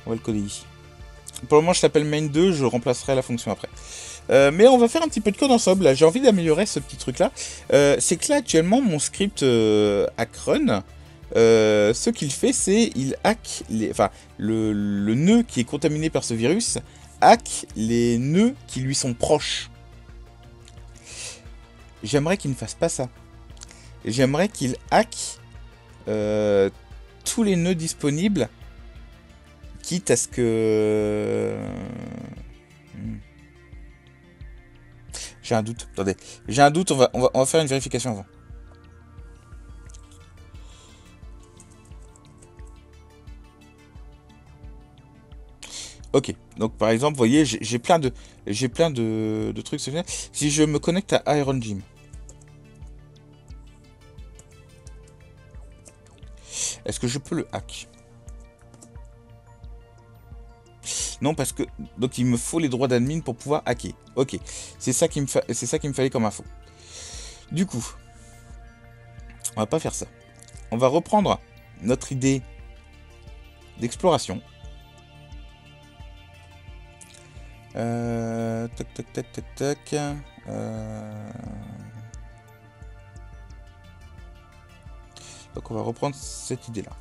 On va le coder ici. Pour le moment, je l'appelle main2, je remplacerai la fonction après. Euh, mais on va faire un petit peu de code ensemble. J'ai envie d'améliorer ce petit truc là. Euh, c'est que là, actuellement, mon script euh, run euh, ce qu'il fait, c'est il hack les, enfin, le, nœud qui est contaminé par ce virus hack les nœuds qui lui sont proches. J'aimerais qu'il ne fasse pas ça. J'aimerais qu'il hack euh, tous les nœuds disponibles, quitte à ce que... Hmm. J'ai un doute. Attendez. J'ai un doute, on va, on va faire une vérification avant. Ok, donc par exemple, vous voyez, j'ai plein de trucs. Si je me connecte à Iron Gym, est-ce que je peux le hack? Non, parce que donc il me faut les droits d'admin pour pouvoir hacker. Ok, c'est ça qui me c'est me fallait comme info. Du coup, on va pas faire ça. On va reprendre notre idée d'exploration. Euh, tac, tac, tac, tac, tac. Euh... Donc on va reprendre cette idée-là.